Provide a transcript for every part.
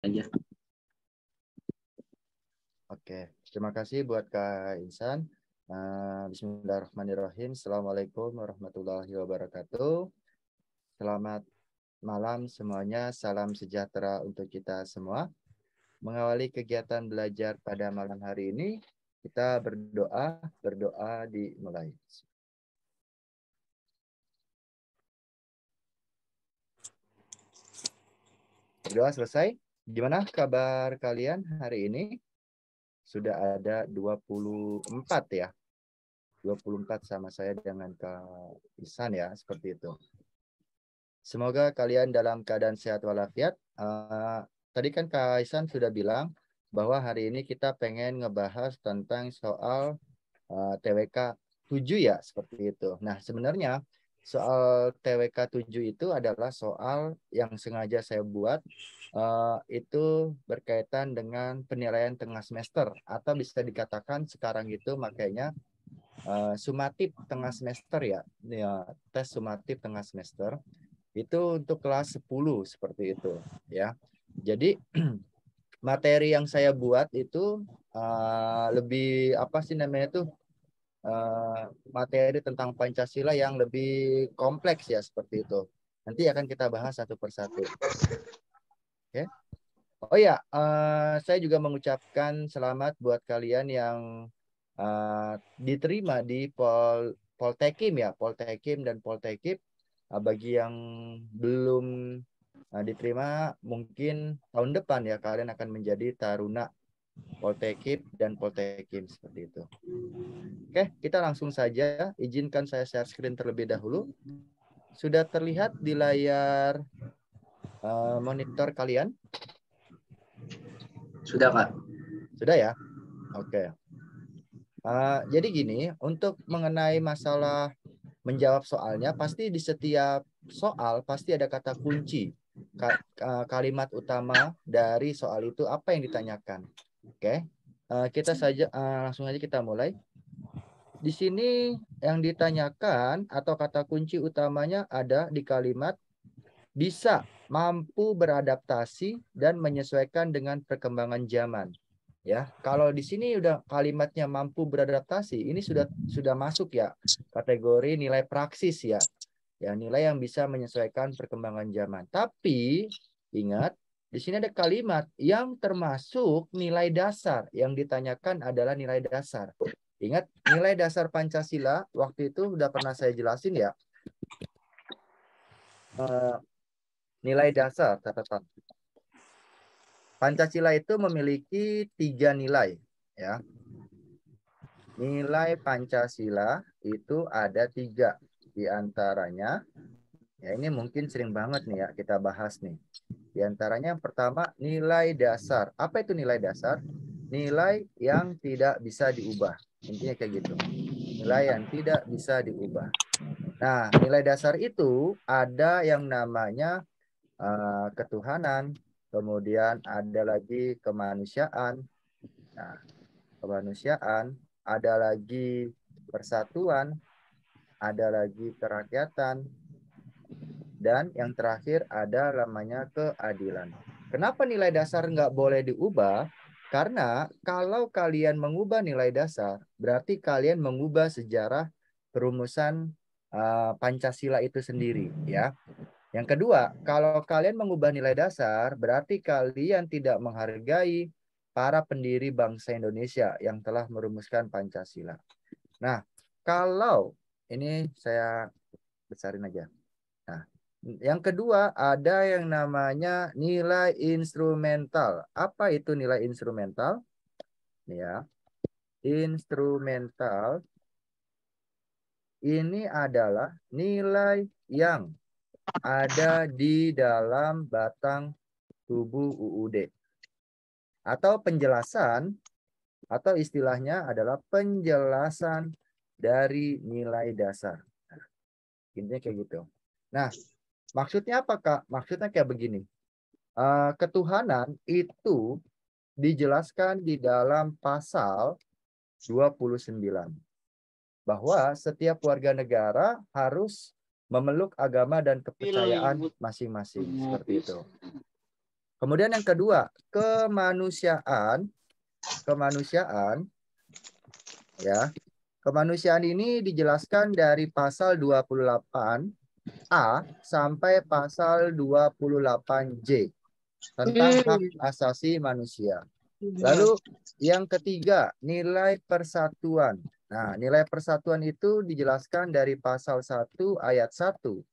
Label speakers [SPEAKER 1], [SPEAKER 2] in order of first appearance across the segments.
[SPEAKER 1] aja.
[SPEAKER 2] Oke, terima kasih buat Kak Insan. Uh, Bismillahirrahmanirrahim. Assalamualaikum warahmatullahi wabarakatuh. Selamat malam semuanya. Salam sejahtera untuk kita semua. Mengawali kegiatan belajar pada malam hari ini, kita berdoa, berdoa dimulai. Berdoa selesai. Gimana kabar kalian hari ini? sudah ada 24 ya. 24 sama saya dengan Kak Isan ya, seperti itu. Semoga kalian dalam keadaan sehat walafiat. Uh, tadi kan Kak Isan sudah bilang bahwa hari ini kita pengen ngebahas tentang soal uh, TWK 7 ya, seperti itu. Nah, sebenarnya soal TWK 7 itu adalah soal yang sengaja saya buat uh, itu berkaitan dengan penilaian tengah semester. Atau bisa dikatakan sekarang itu makanya uh, sumatif tengah semester ya, ya tes sumatif tengah semester. Itu untuk kelas 10 seperti itu ya. Jadi materi yang saya buat itu uh, lebih apa sih namanya itu uh, materi tentang Pancasila yang lebih kompleks ya seperti itu. Nanti akan kita bahas satu persatu. Ya. Oh ya, uh, saya juga mengucapkan selamat buat kalian yang uh, diterima di Pol Poltekim ya, Poltekim dan Poltekip. Uh, bagi yang belum uh, diterima, mungkin tahun depan ya kalian akan menjadi taruna Poltekip dan Poltekim seperti itu. Oke, kita langsung saja. Izinkan saya share screen terlebih dahulu. Sudah terlihat di layar uh, monitor kalian?
[SPEAKER 1] Sudah, Kak.
[SPEAKER 2] Sudah ya? Oke. Uh, jadi gini, untuk mengenai masalah menjawab soalnya, pasti di setiap soal pasti ada kata kunci. Ka uh, kalimat utama dari soal itu apa yang ditanyakan. Oke. Okay. Uh, kita saja uh, langsung aja kita mulai. Di sini yang ditanyakan atau kata kunci utamanya ada di kalimat bisa mampu beradaptasi dan menyesuaikan dengan perkembangan zaman. Ya, kalau di sini udah kalimatnya mampu beradaptasi, ini sudah sudah masuk ya kategori nilai praksis ya. Ya, nilai yang bisa menyesuaikan perkembangan zaman. Tapi ingat, di sini ada kalimat yang termasuk nilai dasar. Yang ditanyakan adalah nilai dasar. Ingat, nilai dasar Pancasila waktu itu sudah pernah saya jelasin ya. Eh, nilai dasar catatan. Pancasila itu memiliki tiga nilai, ya. Nilai Pancasila itu ada tiga, di antaranya, ya ini mungkin sering banget nih ya kita bahas nih. Di antaranya yang pertama nilai dasar. Apa itu nilai dasar? Nilai yang tidak bisa diubah. Intinya kayak gitu. Nilai yang tidak bisa diubah. Nah, nilai dasar itu ada yang namanya uh, ketuhanan, kemudian ada lagi kemanusiaan. Nah, kemanusiaan, ada lagi persatuan, ada lagi kerakyatan, dan yang terakhir ada namanya keadilan. Kenapa nilai dasar nggak boleh diubah? Karena kalau kalian mengubah nilai dasar, berarti kalian mengubah sejarah perumusan uh, Pancasila itu sendiri, ya. Yang kedua, kalau kalian mengubah nilai dasar, berarti kalian tidak menghargai para pendiri bangsa Indonesia yang telah merumuskan Pancasila. Nah, kalau ini saya besarin aja. Yang kedua ada yang namanya nilai instrumental. Apa itu nilai instrumental? Ya. Instrumental ini adalah nilai yang ada di dalam batang tubuh UUD. Atau penjelasan atau istilahnya adalah penjelasan dari nilai dasar. Nah, intinya kayak gitu. Nah, maksudnya apa Kak? Maksudnya kayak begini. Uh, ketuhanan itu dijelaskan di dalam pasal 29 bahwa setiap warga negara harus memeluk agama dan kepercayaan masing-masing seperti itu. Kemudian yang kedua, kemanusiaan. Kemanusiaan ya. Kemanusiaan ini dijelaskan dari pasal 28A sampai pasal 28J tentang
[SPEAKER 1] Hmm.
[SPEAKER 2] hak asasi manusia. Lalu yang ketiga, nilai persatuan. Nah, nilai persatuan itu dijelaskan dari pasal 1 ayat 1.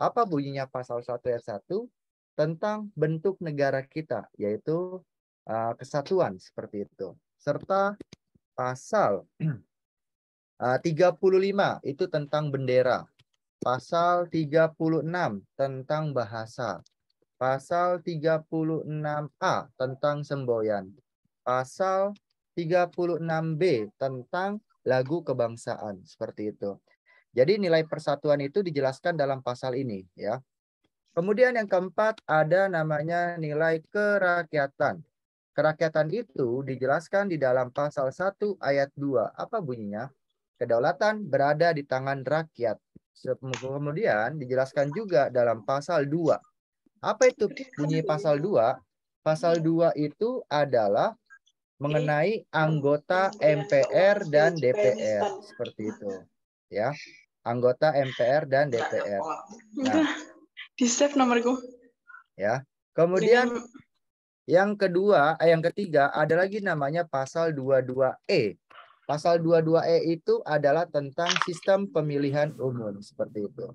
[SPEAKER 2] Apa bunyinya pasal 1 ayat 1? Tentang bentuk negara kita, yaitu uh, kesatuan seperti itu. Serta pasal uh, 35 itu tentang bendera. Pasal 36 tentang bahasa. Pasal 36A tentang semboyan pasal 36B tentang lagu kebangsaan seperti itu. Jadi nilai persatuan itu dijelaskan dalam pasal ini ya. Kemudian yang keempat ada namanya nilai kerakyatan. Kerakyatan itu dijelaskan di dalam pasal 1 ayat 2. Apa bunyinya? Kedaulatan berada di tangan rakyat. Kemudian dijelaskan juga dalam pasal 2. Apa itu? Bunyi pasal 2? Pasal 2 itu adalah mengenai anggota MPR dan DPR seperti itu ya. Anggota MPR dan DPR
[SPEAKER 1] nah, di save nomorku.
[SPEAKER 2] Ya. Kemudian yang kedua eh, yang ketiga ada lagi namanya pasal 22E pasal 22E itu adalah tentang sistem pemilihan umum seperti itu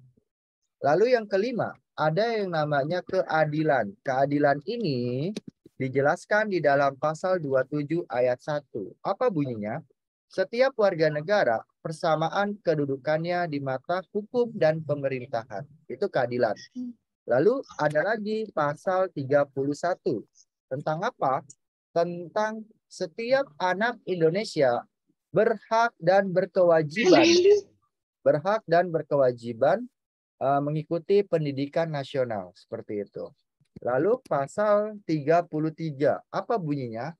[SPEAKER 2] lalu yang kelima ada yang namanya keadilan keadilan ini dijelaskan di dalam pasal 27 ayat 1. Apa bunyinya? Setiap warga negara persamaan kedudukannya di mata hukum dan pemerintahan. Itu keadilan. Lalu ada lagi pasal 31. Tentang apa? Tentang setiap anak Indonesia berhak dan berkewajiban berhak dan berkewajiban uh, mengikuti pendidikan nasional seperti itu. Lalu pasal 33, apa bunyinya?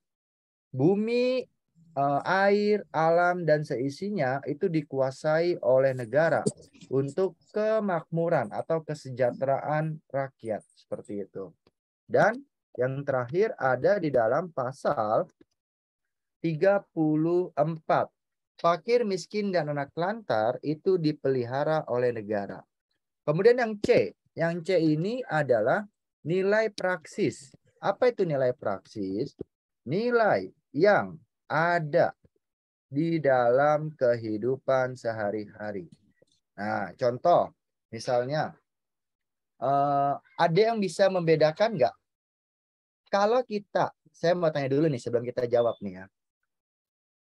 [SPEAKER 2] Bumi, eh, air, alam, dan seisinya itu dikuasai oleh negara untuk kemakmuran atau kesejahteraan rakyat. Seperti itu. Dan yang terakhir ada di dalam pasal 34. Fakir, miskin, dan anak lantar itu dipelihara oleh negara. Kemudian yang C. Yang C ini adalah nilai praksis. Apa itu nilai praksis? Nilai yang ada di dalam kehidupan sehari-hari. Nah, contoh, misalnya, uh, ada yang bisa membedakan nggak? Kalau kita, saya mau tanya dulu nih sebelum kita jawab nih ya.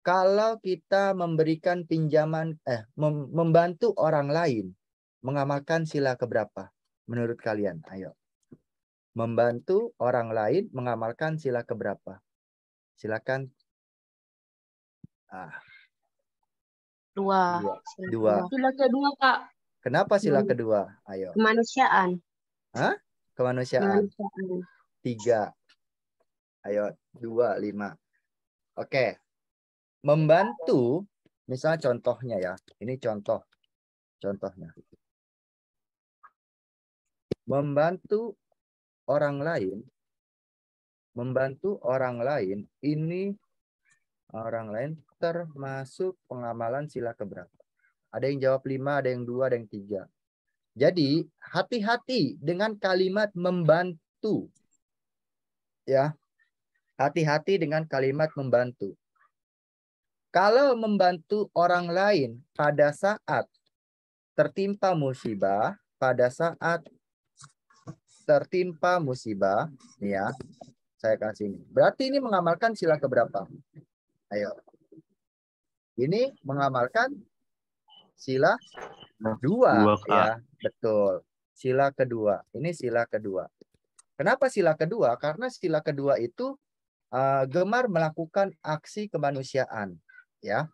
[SPEAKER 2] Kalau kita memberikan pinjaman, eh, mem membantu orang lain mengamalkan sila keberapa? Menurut kalian, ayo membantu orang lain mengamalkan sila keberapa? Silakan.
[SPEAKER 3] Ah. Dua.
[SPEAKER 2] Dua. Dua.
[SPEAKER 3] Sila kedua, Kak.
[SPEAKER 2] Kenapa sila kedua? Ayo.
[SPEAKER 3] Kemanusiaan.
[SPEAKER 2] Hah? Kemanusiaan.
[SPEAKER 3] Kemanusiaan.
[SPEAKER 2] Tiga. Ayo, dua, lima. Oke. Membantu, misalnya contohnya ya. Ini contoh. Contohnya. Membantu orang lain, membantu orang lain, ini orang lain termasuk pengamalan sila keberapa? Ada yang jawab lima, ada yang dua, ada yang tiga. Jadi hati-hati dengan kalimat membantu. Ya, hati-hati dengan kalimat membantu. Kalau membantu orang lain pada saat tertimpa musibah, pada saat tertimpa musibah, nih ya, saya kasih ini. Berarti ini mengamalkan sila keberapa? Ayo. Ini mengamalkan sila dua, dua ya, betul. Sila kedua. Ini sila kedua. Kenapa sila kedua? Karena sila kedua itu uh, gemar melakukan aksi kemanusiaan, ya.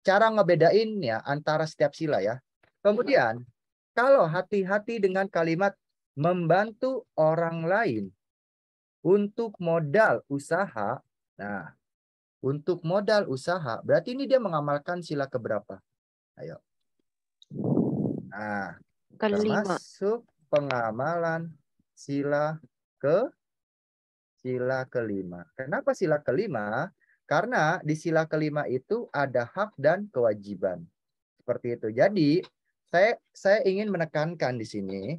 [SPEAKER 2] Cara ngebedain ya antara setiap sila ya. Kemudian kalau hati-hati dengan kalimat membantu orang lain untuk modal usaha. Nah, untuk modal usaha, berarti ini dia mengamalkan sila keberapa? Ayo. Nah,
[SPEAKER 3] Kelima.
[SPEAKER 2] termasuk pengamalan sila ke sila kelima. Kenapa sila kelima? Karena di sila kelima itu ada hak dan kewajiban. Seperti itu. Jadi, saya saya ingin menekankan di sini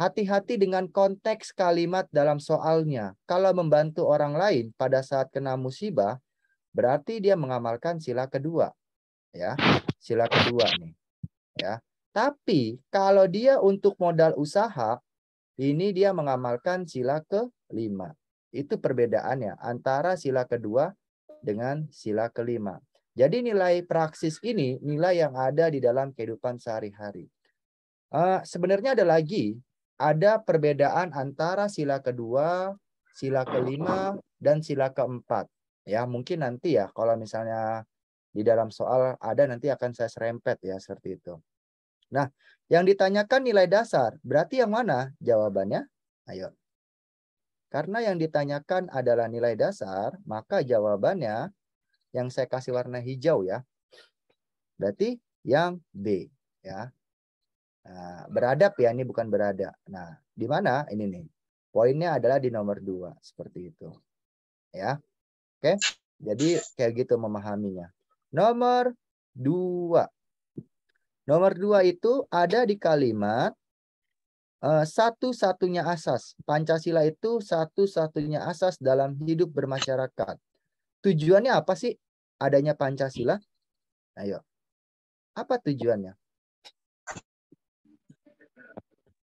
[SPEAKER 2] hati-hati dengan konteks kalimat dalam soalnya. Kalau membantu orang lain pada saat kena musibah, berarti dia mengamalkan sila kedua. Ya, sila kedua nih. Ya. Tapi kalau dia untuk modal usaha, ini dia mengamalkan sila kelima. Itu perbedaannya antara sila kedua dengan sila kelima. Jadi nilai praksis ini nilai yang ada di dalam kehidupan sehari-hari. Uh, sebenarnya ada lagi, ada perbedaan antara sila kedua, sila kelima, dan sila keempat. Ya mungkin nanti ya kalau misalnya di dalam soal ada nanti akan saya serempet ya seperti itu. Nah, yang ditanyakan nilai dasar, berarti yang mana jawabannya? Ayo. Karena yang ditanyakan adalah nilai dasar, maka jawabannya yang saya kasih warna hijau ya. Berarti yang B ya. Nah, beradab ya, ini bukan berada. Nah, di mana? Ini nih. Poinnya adalah di nomor dua seperti itu. Ya. Oke. Jadi kayak gitu memahaminya. Nomor dua. Nomor dua itu ada di kalimat satu-satunya asas. Pancasila itu satu-satunya asas dalam hidup bermasyarakat. Tujuannya apa sih adanya Pancasila? Ayo. Apa tujuannya?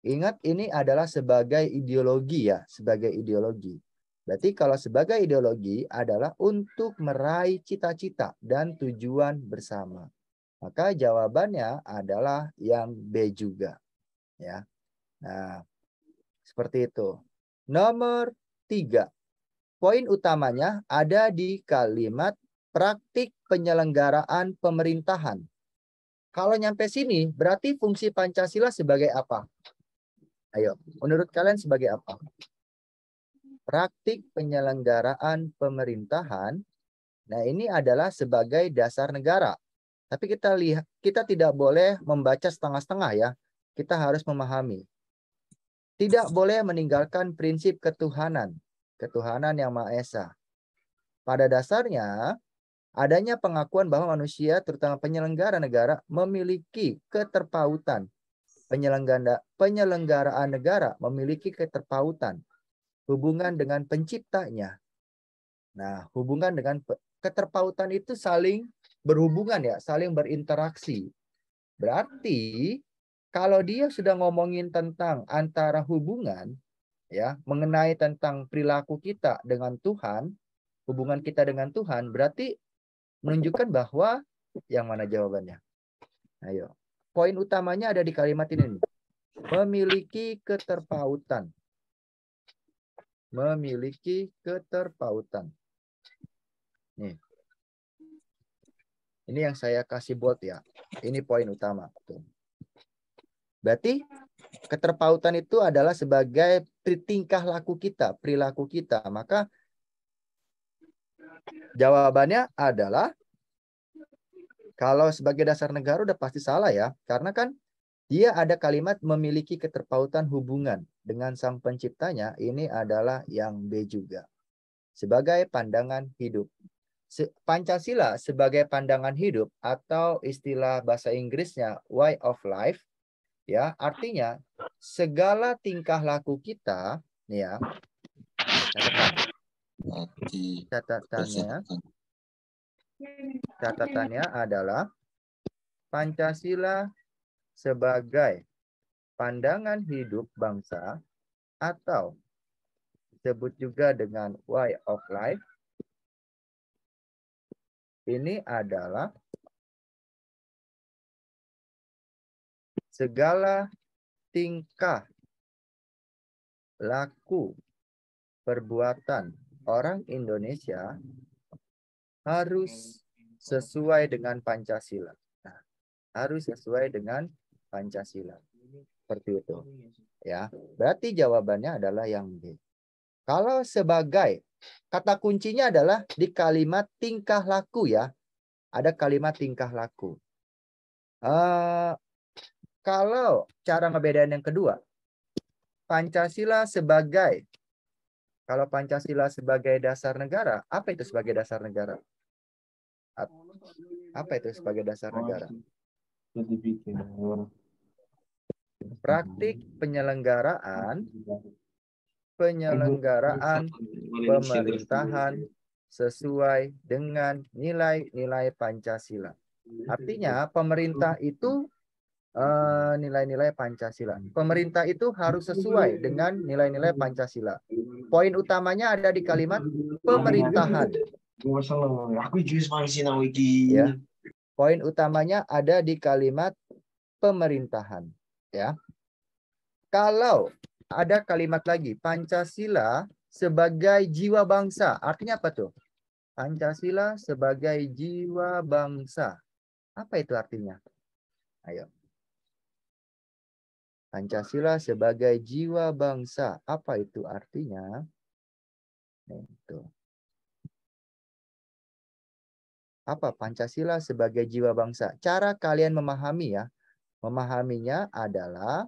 [SPEAKER 2] Ingat ini adalah sebagai ideologi ya, sebagai ideologi. Berarti kalau sebagai ideologi adalah untuk meraih cita-cita dan tujuan bersama. Maka jawabannya adalah yang B juga. Ya. Nah, seperti itu. Nomor tiga. Poin utamanya ada di kalimat praktik penyelenggaraan pemerintahan. Kalau nyampe sini, berarti fungsi Pancasila sebagai apa? Ayo, menurut kalian sebagai apa? Praktik penyelenggaraan pemerintahan. Nah, ini adalah sebagai dasar negara. Tapi kita lihat kita tidak boleh membaca setengah-setengah ya. Kita harus memahami tidak boleh meninggalkan prinsip ketuhanan, ketuhanan yang Maha Esa. Pada dasarnya, adanya pengakuan bahwa manusia, terutama penyelenggara negara, memiliki keterpautan. Penyelenggara, penyelenggaraan negara memiliki keterpautan hubungan dengan penciptanya. Nah, hubungan dengan keterpautan itu saling berhubungan ya, saling berinteraksi. Berarti kalau dia sudah ngomongin tentang antara hubungan ya, mengenai tentang perilaku kita dengan Tuhan, hubungan kita dengan Tuhan berarti menunjukkan bahwa yang mana jawabannya? Ayo. Poin utamanya ada di kalimat ini nih. Memiliki keterpautan. Memiliki keterpautan. Nih. Ini yang saya kasih bold ya. Ini poin utama. Tuh. Berarti keterpautan itu adalah sebagai tingkah laku kita, perilaku kita. Maka jawabannya adalah kalau sebagai dasar negara udah pasti salah ya. Karena kan dia ada kalimat memiliki keterpautan hubungan dengan sang penciptanya. Ini adalah yang B juga. Sebagai pandangan hidup. Pancasila sebagai pandangan hidup atau istilah bahasa Inggrisnya way of life Ya, artinya segala tingkah laku kita, ya, catatannya, catatannya adalah Pancasila sebagai pandangan hidup bangsa atau disebut juga dengan way of life. Ini adalah segala tingkah laku perbuatan orang Indonesia harus sesuai dengan Pancasila. Nah, harus sesuai dengan Pancasila. Seperti itu. Ya. Berarti jawabannya adalah yang B. Kalau sebagai kata kuncinya adalah di kalimat tingkah laku ya. Ada kalimat tingkah laku. Uh, kalau cara ngebedain yang kedua, Pancasila sebagai Kalau Pancasila sebagai dasar negara, apa itu sebagai dasar negara? Apa itu sebagai dasar negara? Praktik penyelenggaraan penyelenggaraan pemerintahan sesuai dengan nilai-nilai Pancasila. Artinya pemerintah itu eh, nilai-nilai Pancasila. Pemerintah itu harus sesuai dengan nilai-nilai Pancasila. Poin utamanya ada di kalimat pemerintahan. Ya. Poin utamanya ada di kalimat pemerintahan, ya. Kalau ada kalimat lagi Pancasila sebagai jiwa bangsa, artinya apa tuh? Pancasila sebagai jiwa bangsa. Apa itu artinya? Ayo. Pancasila sebagai jiwa bangsa. Apa itu artinya? Itu. Apa Pancasila sebagai jiwa bangsa? Cara kalian memahami ya. Memahaminya adalah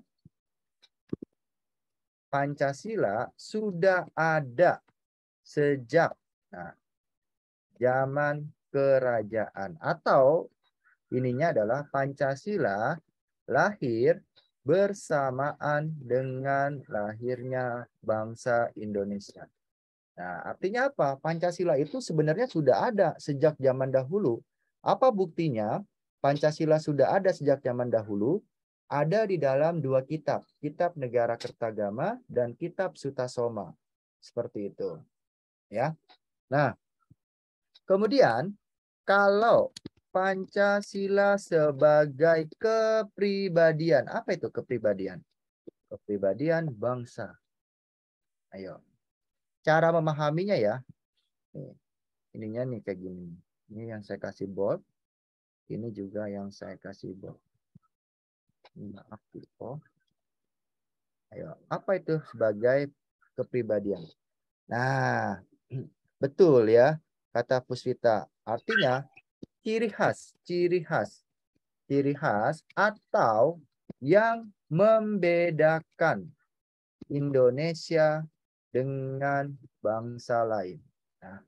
[SPEAKER 2] Pancasila sudah ada sejak nah, zaman kerajaan atau ininya adalah Pancasila lahir bersamaan dengan lahirnya bangsa Indonesia. Nah, artinya apa? Pancasila itu sebenarnya sudah ada sejak zaman dahulu. Apa buktinya? Pancasila sudah ada sejak zaman dahulu, ada di dalam dua kitab, Kitab Negara Kertagama dan Kitab Sutasoma. Seperti itu. Ya. Nah, kemudian kalau Pancasila sebagai kepribadian. Apa itu kepribadian? Kepribadian bangsa. Ayo. Cara memahaminya ya. Nih, ininya nih kayak gini. Ini yang saya kasih bold. Ini juga yang saya kasih bold. Maaf, oh. Ayo, apa itu sebagai kepribadian? Nah, betul ya, kata Pusvita. Artinya ciri khas, ciri khas, ciri khas atau yang membedakan Indonesia dengan bangsa lain. Nah,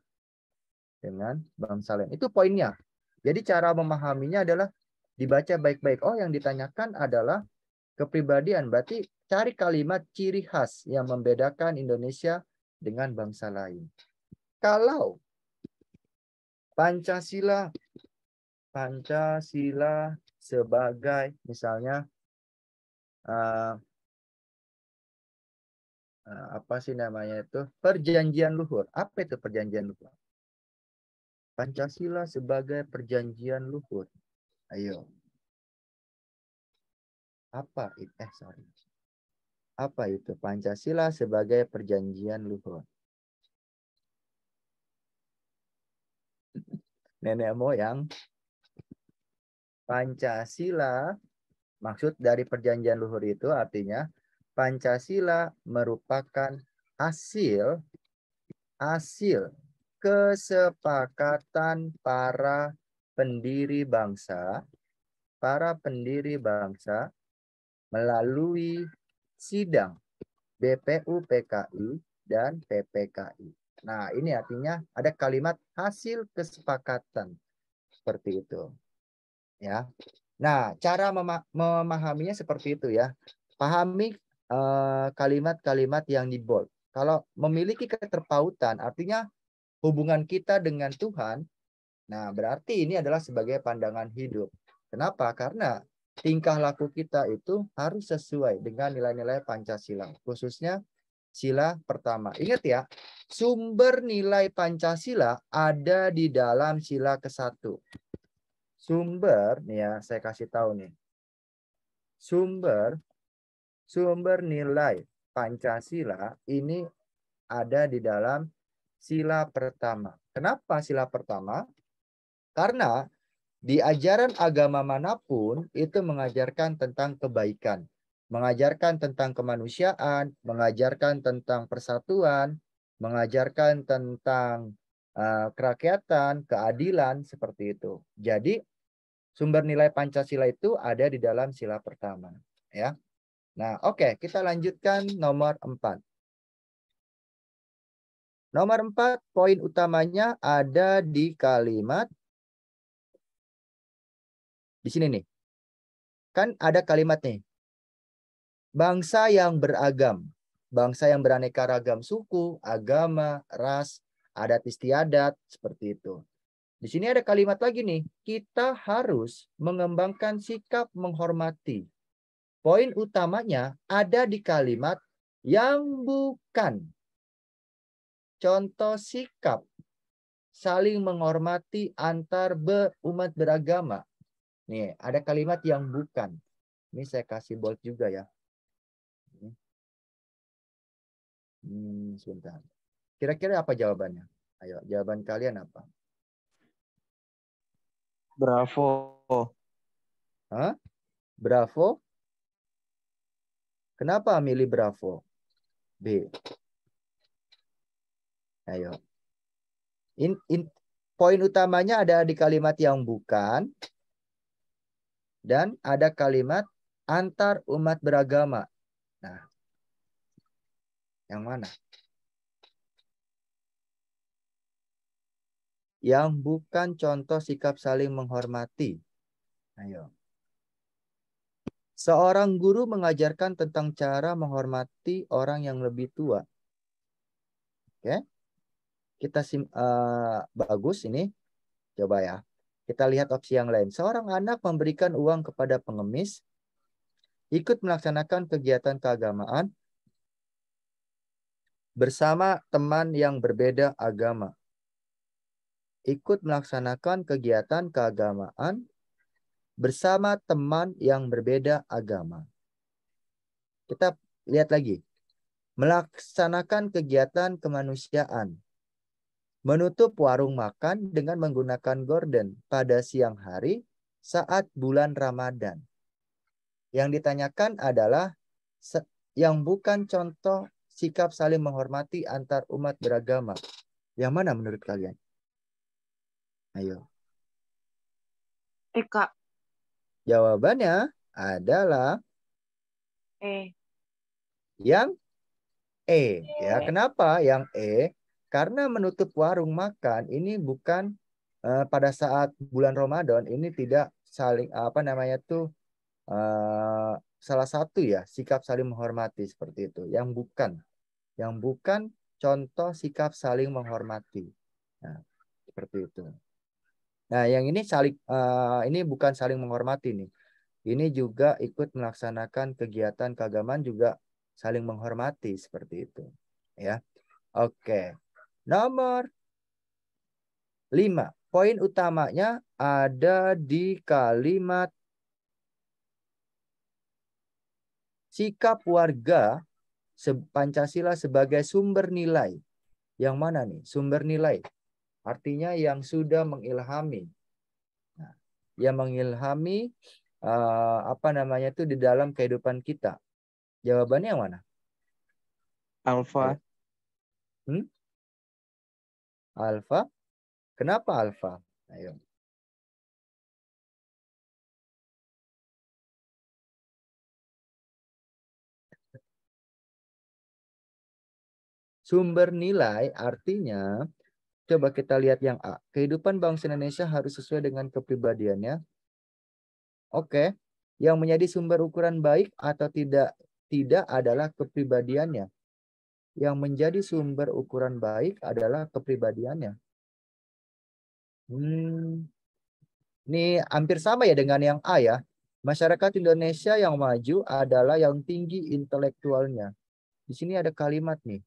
[SPEAKER 2] dengan bangsa lain. Itu poinnya. Jadi cara memahaminya adalah dibaca baik-baik. Oh, yang ditanyakan adalah kepribadian. Berarti cari kalimat ciri khas yang membedakan Indonesia dengan bangsa lain. Kalau Pancasila Pancasila sebagai misalnya uh, uh, apa sih namanya itu perjanjian luhur. Apa itu perjanjian luhur? Pancasila sebagai perjanjian luhur. Ayo. Apa itu? Eh sorry. Apa itu Pancasila sebagai perjanjian luhur? Nenek moyang Pancasila, maksud dari perjanjian luhur itu artinya Pancasila merupakan hasil hasil kesepakatan para pendiri bangsa, para pendiri bangsa melalui sidang BPU PKI dan PPKI. Nah, ini artinya ada kalimat hasil kesepakatan seperti itu. Ya. Nah, cara memahaminya seperti itu ya. Pahami eh, kalimat-kalimat uh, yang di bold. Kalau memiliki keterpautan, artinya hubungan kita dengan Tuhan. Nah, berarti ini adalah sebagai pandangan hidup. Kenapa? Karena tingkah laku kita itu harus sesuai dengan nilai-nilai Pancasila, khususnya sila pertama. Ingat ya, sumber nilai Pancasila ada di dalam sila ke-1 sumber nih ya saya kasih tahu nih sumber sumber nilai Pancasila ini ada di dalam sila pertama. Kenapa sila pertama? Karena di ajaran agama mana pun itu mengajarkan tentang kebaikan, mengajarkan tentang kemanusiaan, mengajarkan tentang persatuan, mengajarkan tentang uh, kerakyatan, keadilan seperti itu. Jadi sumber nilai Pancasila itu ada di dalam sila pertama. Ya. Nah, oke, okay, kita lanjutkan nomor 4. Nomor empat, poin utamanya ada di kalimat di sini nih. Kan ada kalimat nih. Bangsa yang beragam. Bangsa yang beraneka ragam suku, agama, ras, adat istiadat, seperti itu. Di sini ada kalimat lagi nih. Kita harus mengembangkan sikap menghormati. Poin utamanya ada di kalimat yang bukan. Contoh sikap saling menghormati antar umat beragama. Nih, ada kalimat yang bukan. Ini saya kasih bold juga ya. Hmm, sebentar. Kira-kira apa jawabannya? Ayo, jawaban kalian apa?
[SPEAKER 4] Bravo.
[SPEAKER 2] Hah? Bravo? Kenapa milih Bravo? B. Ayo. In, in, poin utamanya ada di kalimat yang bukan. Dan ada kalimat antar umat beragama. Nah, yang mana? Yang bukan contoh sikap saling menghormati. Ayo. Seorang guru mengajarkan tentang cara menghormati orang yang lebih tua. Oke. Kita sim uh, bagus ini. Coba ya. Kita lihat opsi yang lain. Seorang anak memberikan uang kepada pengemis, ikut melaksanakan kegiatan keagamaan, bersama teman yang berbeda agama. Ikut melaksanakan kegiatan keagamaan bersama teman yang berbeda agama. Kita lihat lagi. Melaksanakan kegiatan kemanusiaan. Menutup warung makan dengan menggunakan gorden pada siang hari saat bulan Ramadan. Yang ditanyakan adalah yang bukan contoh sikap saling menghormati antar umat beragama. Yang mana menurut kalian? Ayo.
[SPEAKER 3] Eka.
[SPEAKER 2] Jawabannya adalah
[SPEAKER 3] E.
[SPEAKER 2] Yang E. Ya, kenapa yang E? Karena menutup warung makan ini bukan uh, pada saat bulan Ramadan ini tidak saling apa namanya tuh uh, salah satu ya sikap saling menghormati seperti itu yang bukan yang bukan contoh sikap saling menghormati. Nah, seperti itu. Nah, yang ini saling uh, ini bukan saling menghormati nih. Ini juga ikut melaksanakan kegiatan keagamaan juga saling menghormati seperti itu, ya. Oke. Nomor lima. Poin utamanya ada di kalimat sikap warga Pancasila sebagai sumber nilai. Yang mana nih? Sumber nilai. Artinya yang sudah mengilhami. Nah, yang mengilhami uh, apa namanya itu di dalam kehidupan kita. Jawabannya yang mana?
[SPEAKER 4] Alfa.
[SPEAKER 2] Hmm? Alfa. Kenapa alfa? Ayo. Sumber nilai artinya, coba kita lihat yang A. Kehidupan bangsa Indonesia harus sesuai dengan kepribadiannya. Oke, yang menjadi sumber ukuran baik atau tidak tidak adalah kepribadiannya. Yang menjadi sumber ukuran baik adalah kepribadiannya. Hmm, ini hampir sama ya dengan yang A ya. Masyarakat Indonesia yang maju adalah yang tinggi intelektualnya. Di sini ada kalimat nih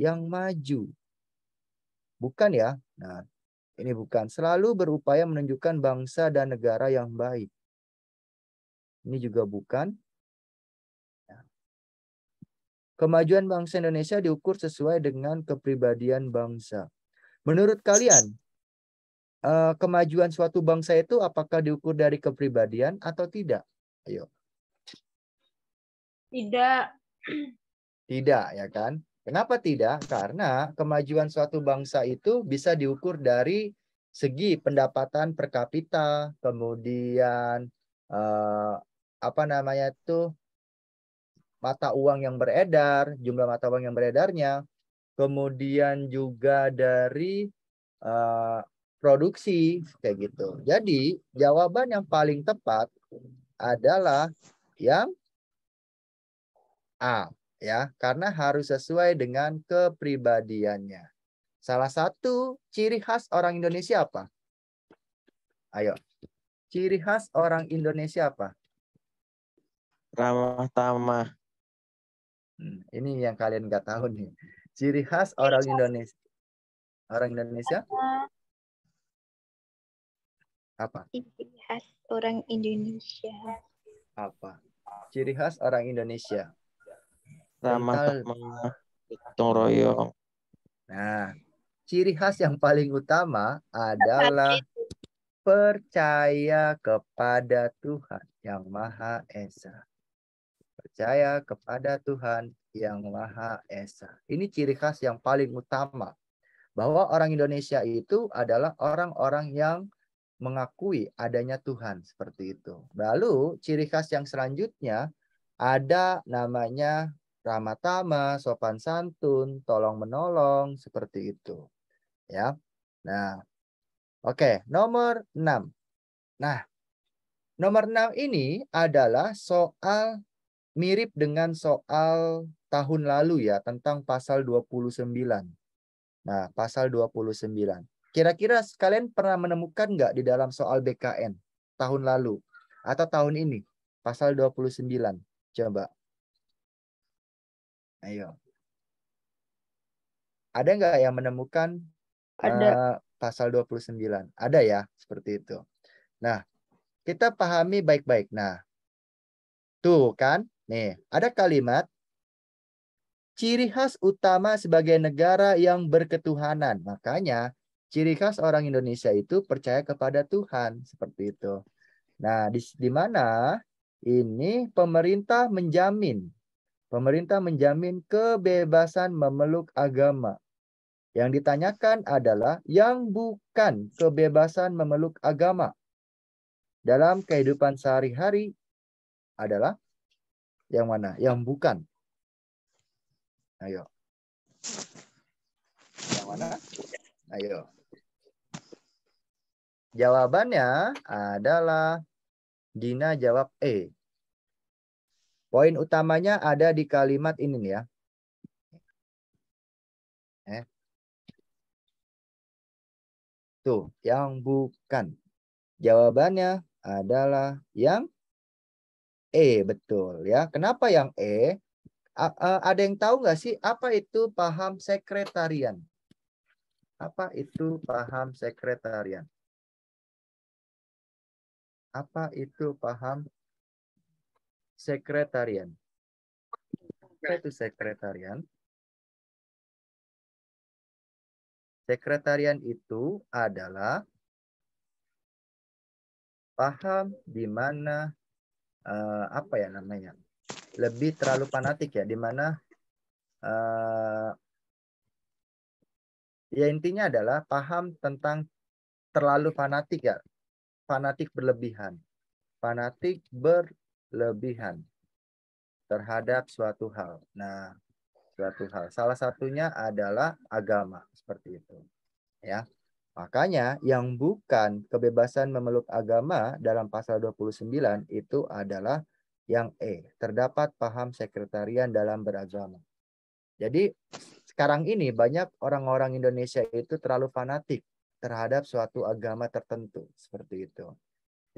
[SPEAKER 2] yang maju. Bukan ya? Nah, ini bukan. Selalu berupaya menunjukkan bangsa dan negara yang baik. Ini juga bukan. Ya. Kemajuan bangsa Indonesia diukur sesuai dengan kepribadian bangsa. Menurut kalian, eh, kemajuan suatu bangsa itu apakah diukur dari kepribadian atau tidak? Ayo.
[SPEAKER 3] Tidak.
[SPEAKER 2] Tidak, ya kan? Kenapa tidak? Karena kemajuan suatu bangsa itu bisa diukur dari segi pendapatan per kapita, kemudian eh, apa namanya itu mata uang yang beredar, jumlah mata uang yang beredarnya, kemudian juga dari eh, produksi kayak gitu. Jadi jawaban yang paling tepat adalah yang A ya, karena harus sesuai dengan kepribadiannya. Salah satu ciri khas orang Indonesia apa? Ayo. Ciri khas orang Indonesia apa?
[SPEAKER 4] Ramah tamah.
[SPEAKER 2] Hmm, ini yang kalian nggak tahu nih. Ciri khas orang Indonesia. Orang Indonesia apa?
[SPEAKER 5] Ciri khas orang Indonesia.
[SPEAKER 2] Apa? Ciri khas orang Indonesia.
[SPEAKER 4] Tamah. Gotong royong.
[SPEAKER 2] Nah, ciri khas yang paling utama adalah percaya kepada Tuhan yang Maha Esa. Percaya kepada Tuhan yang Maha Esa. Ini ciri khas yang paling utama. Bahwa orang Indonesia itu adalah orang-orang yang mengakui adanya Tuhan seperti itu. Lalu ciri khas yang selanjutnya ada namanya ramah tamah, sopan santun, tolong menolong seperti itu. Ya. Nah, oke, nomor 6. Nah, nomor 6 ini adalah soal mirip dengan soal tahun lalu ya tentang pasal 29. Nah, pasal 29. Kira-kira kalian pernah menemukan nggak di dalam soal BKN tahun lalu atau tahun ini? Pasal 29. Coba. Ayo. Ada nggak yang menemukan
[SPEAKER 1] Ada.
[SPEAKER 2] eh, pasal 29? Ada ya, seperti itu. Nah, kita pahami baik-baik. Nah, tuh kan, nih, ada kalimat ciri khas utama sebagai negara yang berketuhanan. Makanya, ciri khas orang Indonesia itu percaya kepada Tuhan, seperti itu. Nah, di, di mana ini pemerintah menjamin Pemerintah menjamin kebebasan memeluk agama. Yang ditanyakan adalah yang bukan kebebasan memeluk agama. Dalam kehidupan sehari-hari adalah yang mana? Yang bukan. Ayo. Yang mana? Ayo. Jawabannya adalah Dina jawab E. Poin utamanya ada di kalimat ini nih ya. Eh. Tuh, yang bukan. Jawabannya adalah yang E, betul ya. Kenapa yang E? A- ada yang tahu nggak sih apa itu paham sekretarian? Apa itu paham sekretarian? Apa itu paham sekretarian? Apa itu sekretarian? Sekretarian itu adalah paham di mana eh, apa ya namanya? Lebih terlalu fanatik ya, di mana eh, ya intinya adalah paham tentang terlalu fanatik ya, fanatik berlebihan, fanatik berlebihan terhadap suatu hal. Nah, suatu hal. Salah satunya adalah agama seperti itu. Ya. Makanya yang bukan kebebasan memeluk agama dalam pasal 29 itu adalah yang E, terdapat paham sekretarian dalam beragama. Jadi sekarang ini banyak orang-orang Indonesia itu terlalu fanatik terhadap suatu agama tertentu seperti itu.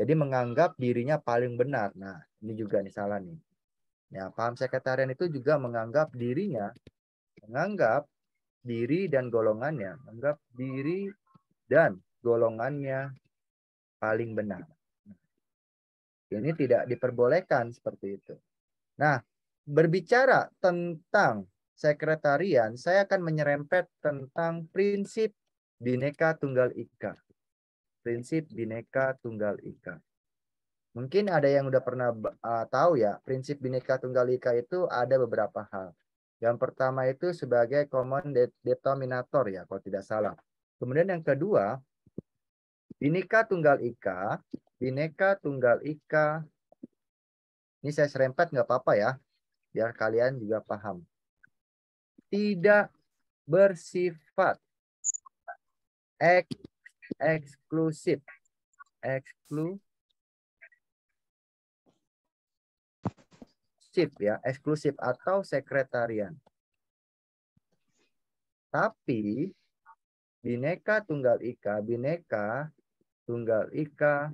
[SPEAKER 2] Jadi menganggap dirinya paling benar. Nah, ini juga nih salah nih. Ya, paham sekretarian itu juga menganggap dirinya menganggap diri dan golongannya, menganggap diri dan golongannya paling benar. Ini tidak diperbolehkan seperti itu. Nah, berbicara tentang sekretarian, saya akan menyerempet tentang prinsip Bhinneka Tunggal Ika. Prinsip Bhinneka Tunggal Ika. Mungkin ada yang udah pernah uh, tahu ya, prinsip Bhinneka Tunggal Ika itu ada beberapa hal. Yang pertama itu sebagai common denominator ya, kalau tidak salah. Kemudian yang kedua, Bhinneka Tunggal Ika, Bhinneka Tunggal Ika, ini saya serempet nggak apa-apa ya, biar kalian juga paham. Tidak bersifat eksklusif. Eksklusif ya, eksklusif atau sekretarian. Tapi bineka tunggal ika, bineka tunggal ika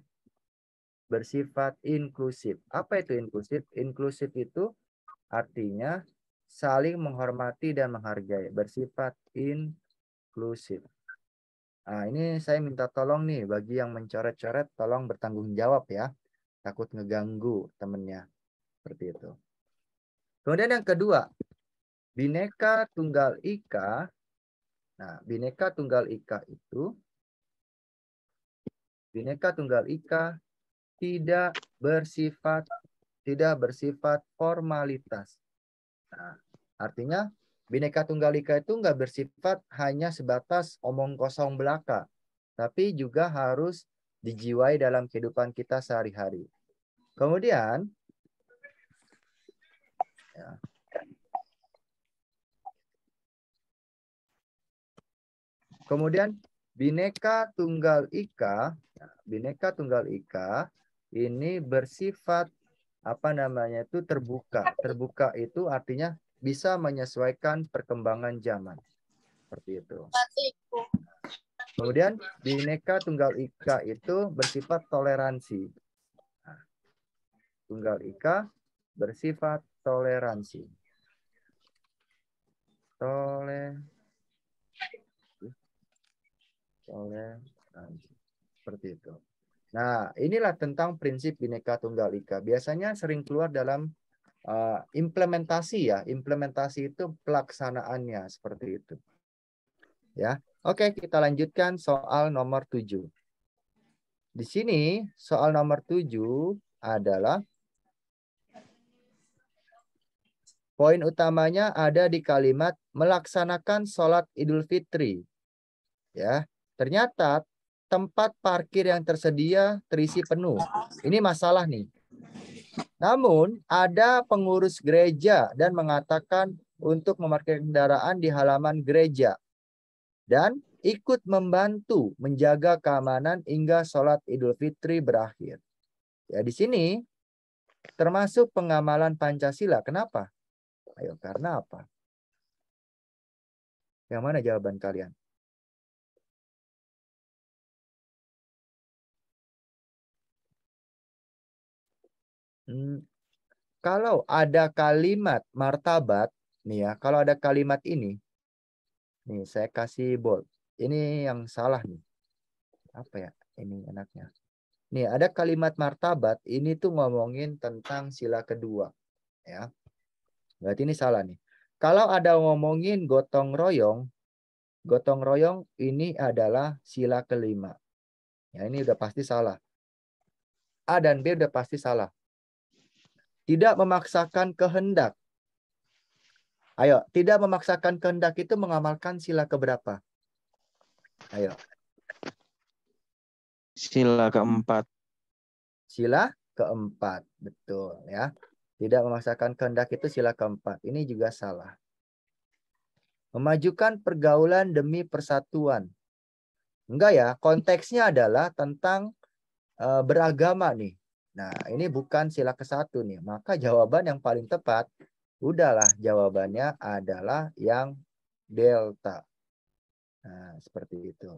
[SPEAKER 2] bersifat inklusif. Apa itu inklusif? Inklusif itu artinya saling menghormati dan menghargai, bersifat inklusif. Nah, ini saya minta tolong nih bagi yang mencoret-coret tolong bertanggung jawab ya. Takut ngeganggu temennya. Seperti itu. Kemudian yang kedua, bineka tunggal ika Nah, bineka tunggal ika itu bineka tunggal ika tidak bersifat tidak bersifat formalitas. Nah, artinya bineka tunggal ika itu nggak bersifat hanya sebatas omong kosong belaka, tapi juga harus dijiwai dalam kehidupan kita sehari-hari. Kemudian, ya, Kemudian bineka tunggal ika, nah, bineka tunggal ika ini bersifat apa namanya itu terbuka. Terbuka itu artinya bisa menyesuaikan perkembangan zaman. Seperti itu. Kemudian bineka tunggal ika itu bersifat toleransi. Nah, tunggal ika bersifat toleransi. Toleransi oleh seperti itu. Nah, inilah tentang prinsip Bhinneka Tunggal Ika. Biasanya sering keluar dalam uh, implementasi ya. Implementasi itu pelaksanaannya seperti itu. Ya. Oke, kita lanjutkan soal nomor 7. Di sini soal nomor 7 adalah poin utamanya ada di kalimat melaksanakan sholat Idul Fitri. Ya, Ternyata tempat parkir yang tersedia terisi penuh. Ini masalah nih. Namun ada pengurus gereja dan mengatakan untuk memarkir kendaraan di halaman gereja. Dan ikut membantu menjaga keamanan hingga sholat idul fitri berakhir. Ya di sini termasuk pengamalan Pancasila. Kenapa? Ayo karena apa? Yang mana jawaban kalian? Hmm, kalau ada kalimat martabat, nih ya, kalau ada kalimat ini, nih saya kasih bold. Ini yang salah nih. Apa ya? Ini enaknya. Nih ada kalimat martabat, ini tuh ngomongin tentang sila kedua. Ya. Berarti ini salah nih. Kalau ada ngomongin gotong royong, gotong royong ini adalah sila kelima. Ya ini udah pasti salah. A dan B udah pasti salah. Tidak memaksakan kehendak. Ayo, tidak memaksakan kehendak itu mengamalkan sila keberapa? Ayo.
[SPEAKER 4] Sila keempat.
[SPEAKER 2] Sila keempat, betul ya. Tidak memaksakan kehendak itu sila keempat. Ini juga salah. Memajukan pergaulan demi persatuan. Enggak ya, konteksnya adalah tentang uh, beragama nih. Nah, ini bukan sila ke satu nih. Maka jawaban yang paling tepat, udahlah jawabannya adalah yang delta. Nah, seperti itu.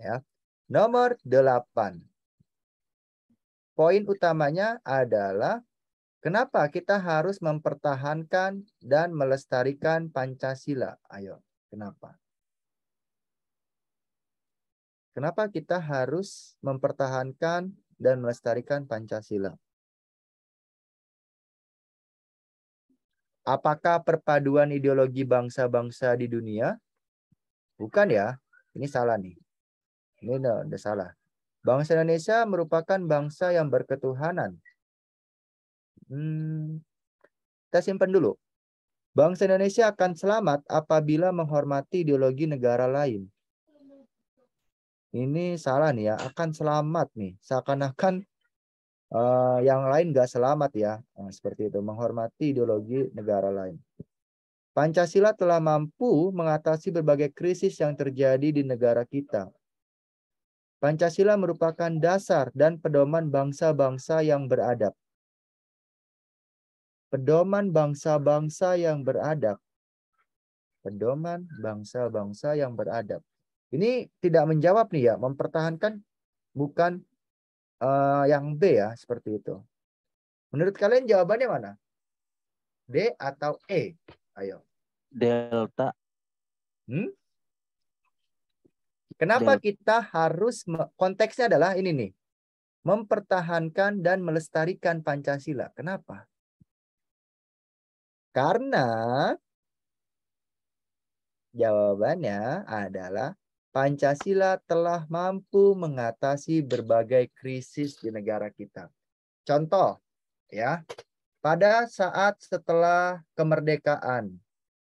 [SPEAKER 2] Ya. Nomor 8. Poin utamanya adalah kenapa kita harus mempertahankan dan melestarikan Pancasila? Ayo, kenapa? Kenapa kita harus mempertahankan dan melestarikan Pancasila. Apakah perpaduan ideologi bangsa-bangsa di dunia? Bukan ya. Ini salah nih. Ini udah, salah. Bangsa Indonesia merupakan bangsa yang berketuhanan. Hmm, kita simpan dulu. Bangsa Indonesia akan selamat apabila menghormati ideologi negara lain ini salah nih ya, akan selamat nih. Seakan-akan uh, yang lain nggak selamat ya. Nah, seperti itu, menghormati ideologi negara lain. Pancasila telah mampu mengatasi berbagai krisis yang terjadi di negara kita. Pancasila merupakan dasar dan pedoman bangsa-bangsa yang beradab. Pedoman bangsa-bangsa yang beradab. Pedoman bangsa-bangsa yang beradab. Ini tidak menjawab nih ya, mempertahankan bukan eh, yang B ya, seperti itu. Menurut kalian jawabannya mana? D atau E? Ayo.
[SPEAKER 4] Delta.
[SPEAKER 2] Kenapa
[SPEAKER 4] Del-
[SPEAKER 2] kita harus konteksnya adalah ini nih. Mempertahankan dan melestarikan Pancasila. Kenapa? Karena jawabannya adalah Pancasila telah mampu mengatasi berbagai krisis di negara kita. Contoh, ya. Pada saat setelah kemerdekaan,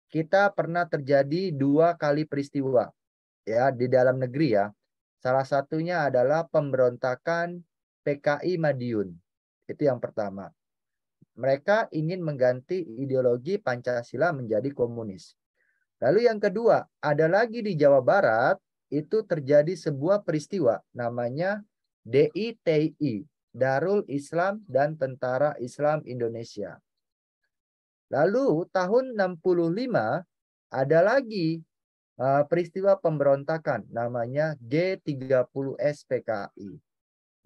[SPEAKER 2] kita pernah terjadi dua kali peristiwa ya di dalam negeri ya. Salah satunya adalah pemberontakan PKI Madiun. Itu yang pertama. Mereka ingin mengganti ideologi Pancasila menjadi komunis. Lalu yang kedua, ada lagi di Jawa Barat itu terjadi sebuah peristiwa namanya DITI, Darul Islam dan Tentara Islam Indonesia. Lalu tahun 65 ada lagi uh, peristiwa pemberontakan namanya G30S PKI.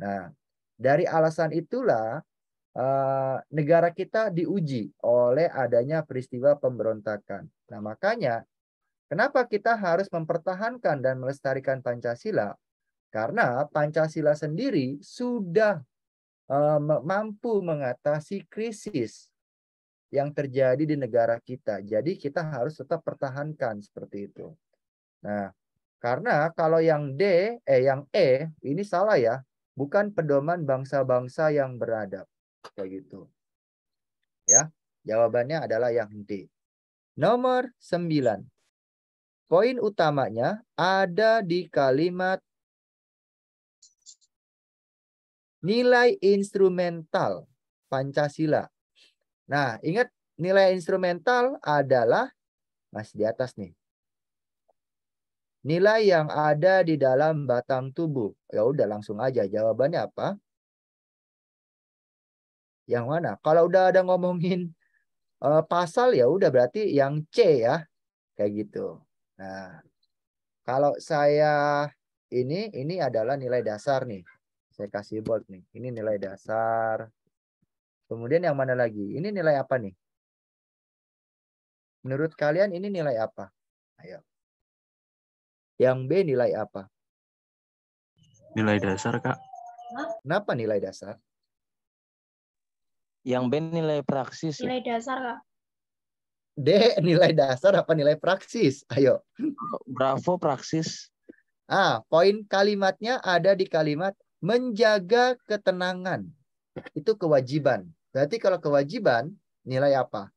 [SPEAKER 2] Nah, dari alasan itulah uh, negara kita diuji oleh adanya peristiwa pemberontakan. Nah, makanya kenapa kita harus mempertahankan dan melestarikan Pancasila? Karena Pancasila sendiri sudah me- mampu mengatasi krisis yang terjadi di negara kita. Jadi kita harus tetap pertahankan seperti itu. Nah, karena kalau yang D, eh yang E ini salah ya, bukan pedoman bangsa-bangsa yang beradab. Kayak gitu. Ya, jawabannya adalah yang D. Nomor 9. Poin utamanya ada di kalimat nilai instrumental Pancasila. Nah, ingat nilai instrumental adalah masih di atas nih. Nilai yang ada di dalam batang tubuh. Ya udah langsung aja jawabannya apa? Yang mana? Kalau udah ada ngomongin eh, pasal ya udah berarti yang C ya. Kayak gitu. Nah, kalau saya ini ini adalah nilai dasar nih. Saya kasih bold nih. Ini nilai dasar. Kemudian yang mana lagi? Ini nilai apa nih? Menurut kalian ini nilai apa? Ayo. Yang B nilai apa?
[SPEAKER 6] Nilai dasar, Kak.
[SPEAKER 2] Kenapa nilai dasar?
[SPEAKER 4] Yang B nilai praksis. ya?
[SPEAKER 7] Nilai dasar, Kak.
[SPEAKER 2] D nilai dasar apa nilai praksis? Ayo.
[SPEAKER 4] Bravo praksis.
[SPEAKER 2] Ah, poin kalimatnya ada di kalimat menjaga ketenangan. Itu kewajiban. Berarti kalau kewajiban nilai apa?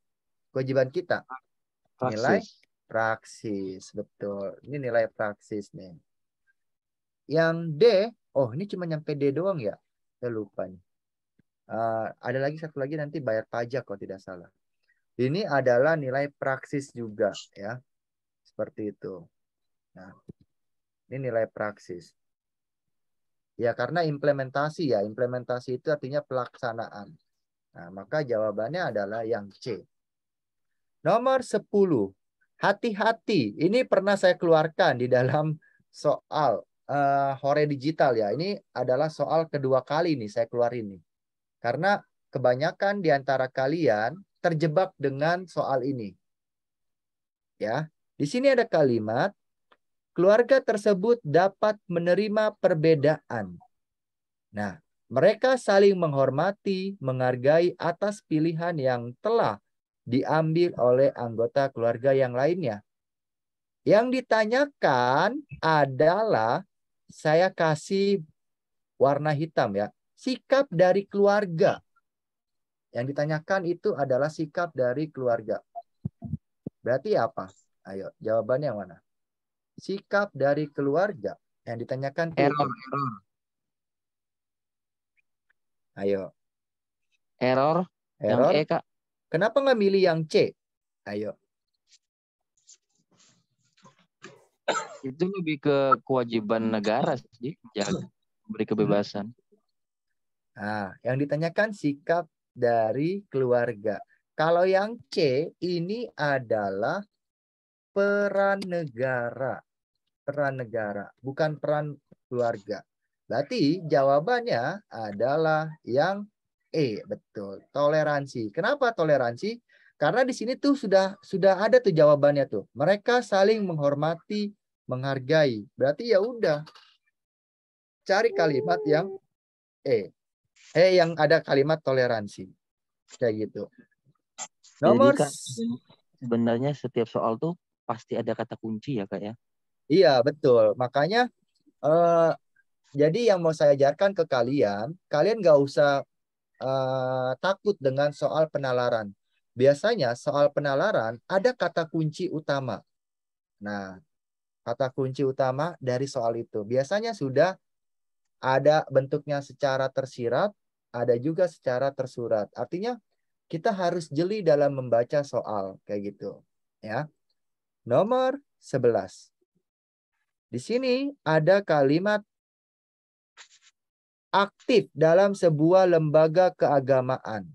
[SPEAKER 2] Kewajiban kita. Nilai
[SPEAKER 4] Praksis.
[SPEAKER 2] praksis, betul. Ini nilai praksis nih. Yang D, oh ini cuma nyampe D doang ya? Saya lupa nih. Ah, ada lagi satu lagi nanti bayar pajak kalau tidak salah. Ini adalah nilai praksis juga ya. Seperti itu. Nah, ini nilai praksis. Ya karena implementasi ya, implementasi itu artinya pelaksanaan. Nah, maka jawabannya adalah yang C. Nomor 10. Hati-hati. Ini pernah saya keluarkan di dalam soal eh, hore digital ya. Ini adalah soal kedua kali nih saya keluarin nih. Karena kebanyakan di antara kalian terjebak dengan soal ini. Ya. Di sini ada kalimat keluarga tersebut dapat menerima perbedaan. Nah, mereka saling menghormati, menghargai atas pilihan yang telah diambil oleh anggota keluarga yang lainnya. Yang ditanyakan adalah saya kasih warna hitam ya, sikap dari keluarga. Yang ditanyakan itu adalah sikap dari keluarga. Berarti apa? Ayo, jawabannya yang mana? Sikap dari keluarga yang ditanyakan
[SPEAKER 4] error.
[SPEAKER 2] Itu. Ayo.
[SPEAKER 4] Error.
[SPEAKER 2] Error.
[SPEAKER 4] Yang e, Kak.
[SPEAKER 2] Kenapa nggak milih yang C? Ayo.
[SPEAKER 4] Itu lebih ke kewajiban negara sih, menjaga, memberi kebebasan.
[SPEAKER 2] Nah, yang ditanyakan sikap dari keluarga. Kalau yang C ini adalah peran negara. Peran negara, bukan peran keluarga. Berarti jawabannya adalah yang E, betul. Toleransi. Kenapa toleransi? Karena di sini tuh sudah sudah ada tuh jawabannya tuh. Mereka saling menghormati, menghargai. Berarti ya udah. Cari kalimat yang E. Eh yang ada kalimat toleransi. Kayak gitu. Nomor
[SPEAKER 4] Jadi, Kak, sebenarnya setiap soal tuh pasti ada kata kunci ya kak ya.
[SPEAKER 2] Iya, betul. Makanya eh jadi yang mau saya ajarkan ke kalian, kalian nggak usah eh, takut dengan soal penalaran. Biasanya soal penalaran ada kata kunci utama. Nah, kata kunci utama dari soal itu biasanya sudah ada bentuknya secara tersirat, ada juga secara tersurat. Artinya kita harus jeli dalam membaca soal kayak gitu, ya. Nomor 11. Di sini ada kalimat aktif dalam sebuah lembaga keagamaan.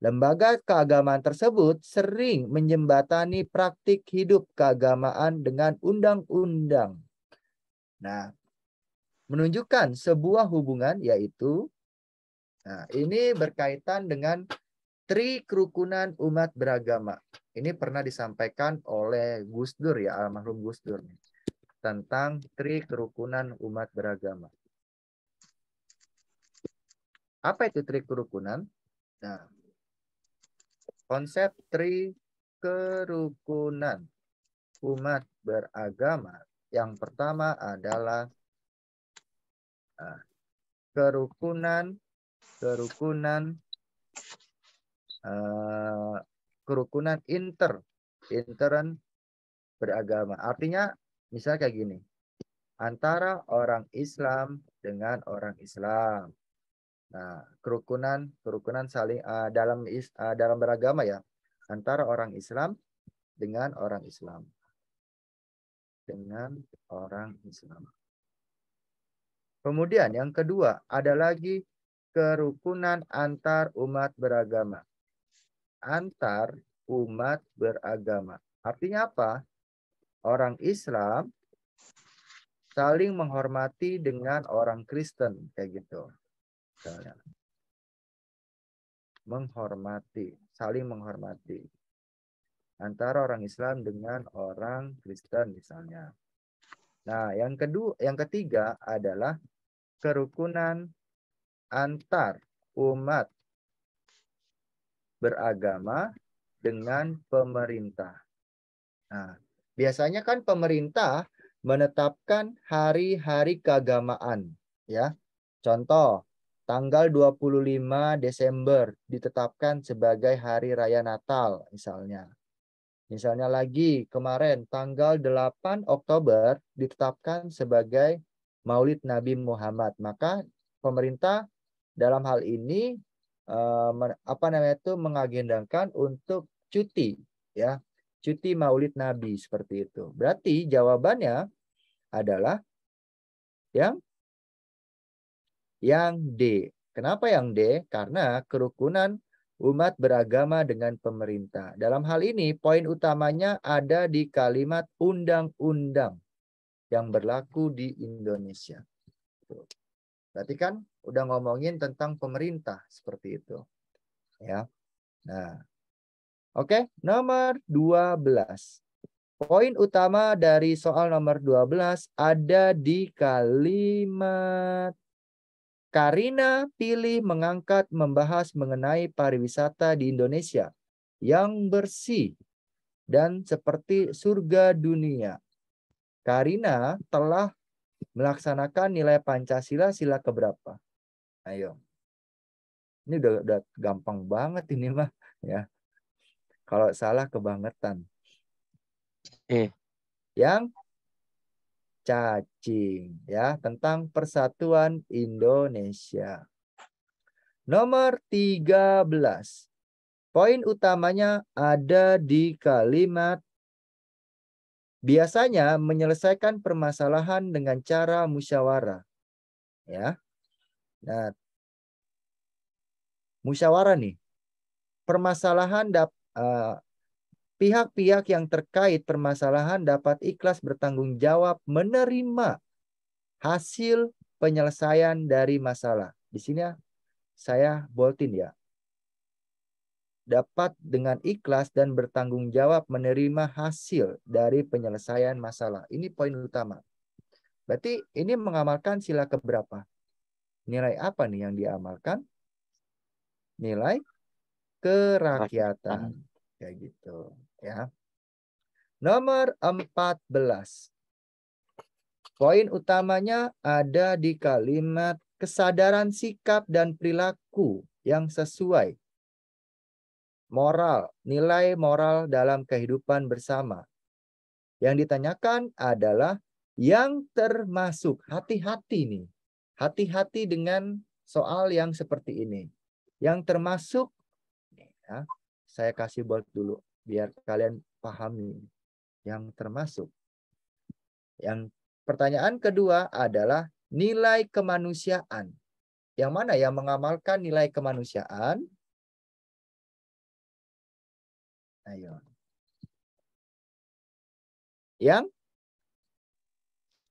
[SPEAKER 2] Lembaga keagamaan tersebut sering menjembatani praktik hidup keagamaan dengan undang-undang. Nah, menunjukkan sebuah hubungan yaitu nah, ini berkaitan dengan tri kerukunan umat beragama. Ini pernah disampaikan oleh Gus Dur ya, almarhum Gus Dur tentang tri kerukunan umat beragama. Apa itu tri kerukunan? Nah, konsep tri kerukunan umat beragama yang pertama adalah nah, kerukunan kerukunan uh, kerukunan inter intern beragama artinya misalnya kayak gini antara orang Islam dengan orang Islam Nah, kerukunan kerukunan saling uh, dalam uh, dalam beragama ya antara orang Islam dengan orang Islam. Dengan orang Islam. Kemudian yang kedua ada lagi kerukunan antar umat beragama. Antar umat beragama. Artinya apa? Orang Islam saling menghormati dengan orang Kristen kayak gitu. Menghormati, saling menghormati. Antara orang Islam dengan orang Kristen misalnya. Nah, yang kedua, yang ketiga adalah kerukunan antar umat beragama dengan pemerintah. Nah, biasanya kan pemerintah menetapkan hari-hari keagamaan, ya. Contoh, tanggal 25 Desember ditetapkan sebagai hari raya Natal misalnya. Misalnya lagi kemarin tanggal 8 Oktober ditetapkan sebagai Maulid Nabi Muhammad. Maka pemerintah dalam hal ini eh, apa namanya itu mengagendakan untuk cuti ya, cuti Maulid Nabi seperti itu. Berarti jawabannya adalah yang yang D. Kenapa yang D? Karena kerukunan umat beragama dengan pemerintah. Dalam hal ini, poin utamanya ada di kalimat undang-undang yang berlaku di Indonesia. Berarti kan udah ngomongin tentang pemerintah seperti itu. Ya. Nah. Oke, nomor 12. Poin utama dari soal nomor 12 ada di kalimat Karina pilih mengangkat membahas mengenai pariwisata di Indonesia yang bersih dan seperti surga dunia. Karina telah melaksanakan nilai Pancasila sila keberapa? Ayo. Ini udah, udah gampang banget ini mah ya. Kalau salah kebangetan.
[SPEAKER 4] Eh.
[SPEAKER 2] Yang cacing ya tentang persatuan Indonesia. Nomor 13. Poin utamanya ada di kalimat biasanya menyelesaikan permasalahan dengan cara musyawarah. Ya. Nah, musyawarah nih. Permasalahan dap, eh, pihak-pihak yang terkait permasalahan dapat ikhlas bertanggung jawab menerima hasil penyelesaian dari masalah. Di sini ya, saya boltin ya. Dapat dengan ikhlas dan bertanggung jawab menerima hasil dari penyelesaian masalah. Ini poin utama. Berarti ini mengamalkan sila keberapa? Nilai apa nih yang diamalkan? Nilai kerakyatan. Kayak gitu ya. Nomor 14. Poin utamanya ada di kalimat kesadaran sikap dan perilaku yang sesuai. Moral, nilai moral dalam kehidupan bersama. Yang ditanyakan adalah yang termasuk hati-hati nih. Hati-hati dengan soal yang seperti ini. Yang termasuk ya, saya kasih buat dulu biar kalian pahami yang termasuk. Yang pertanyaan kedua adalah nilai kemanusiaan. Yang mana yang mengamalkan nilai kemanusiaan? Ayo. Yang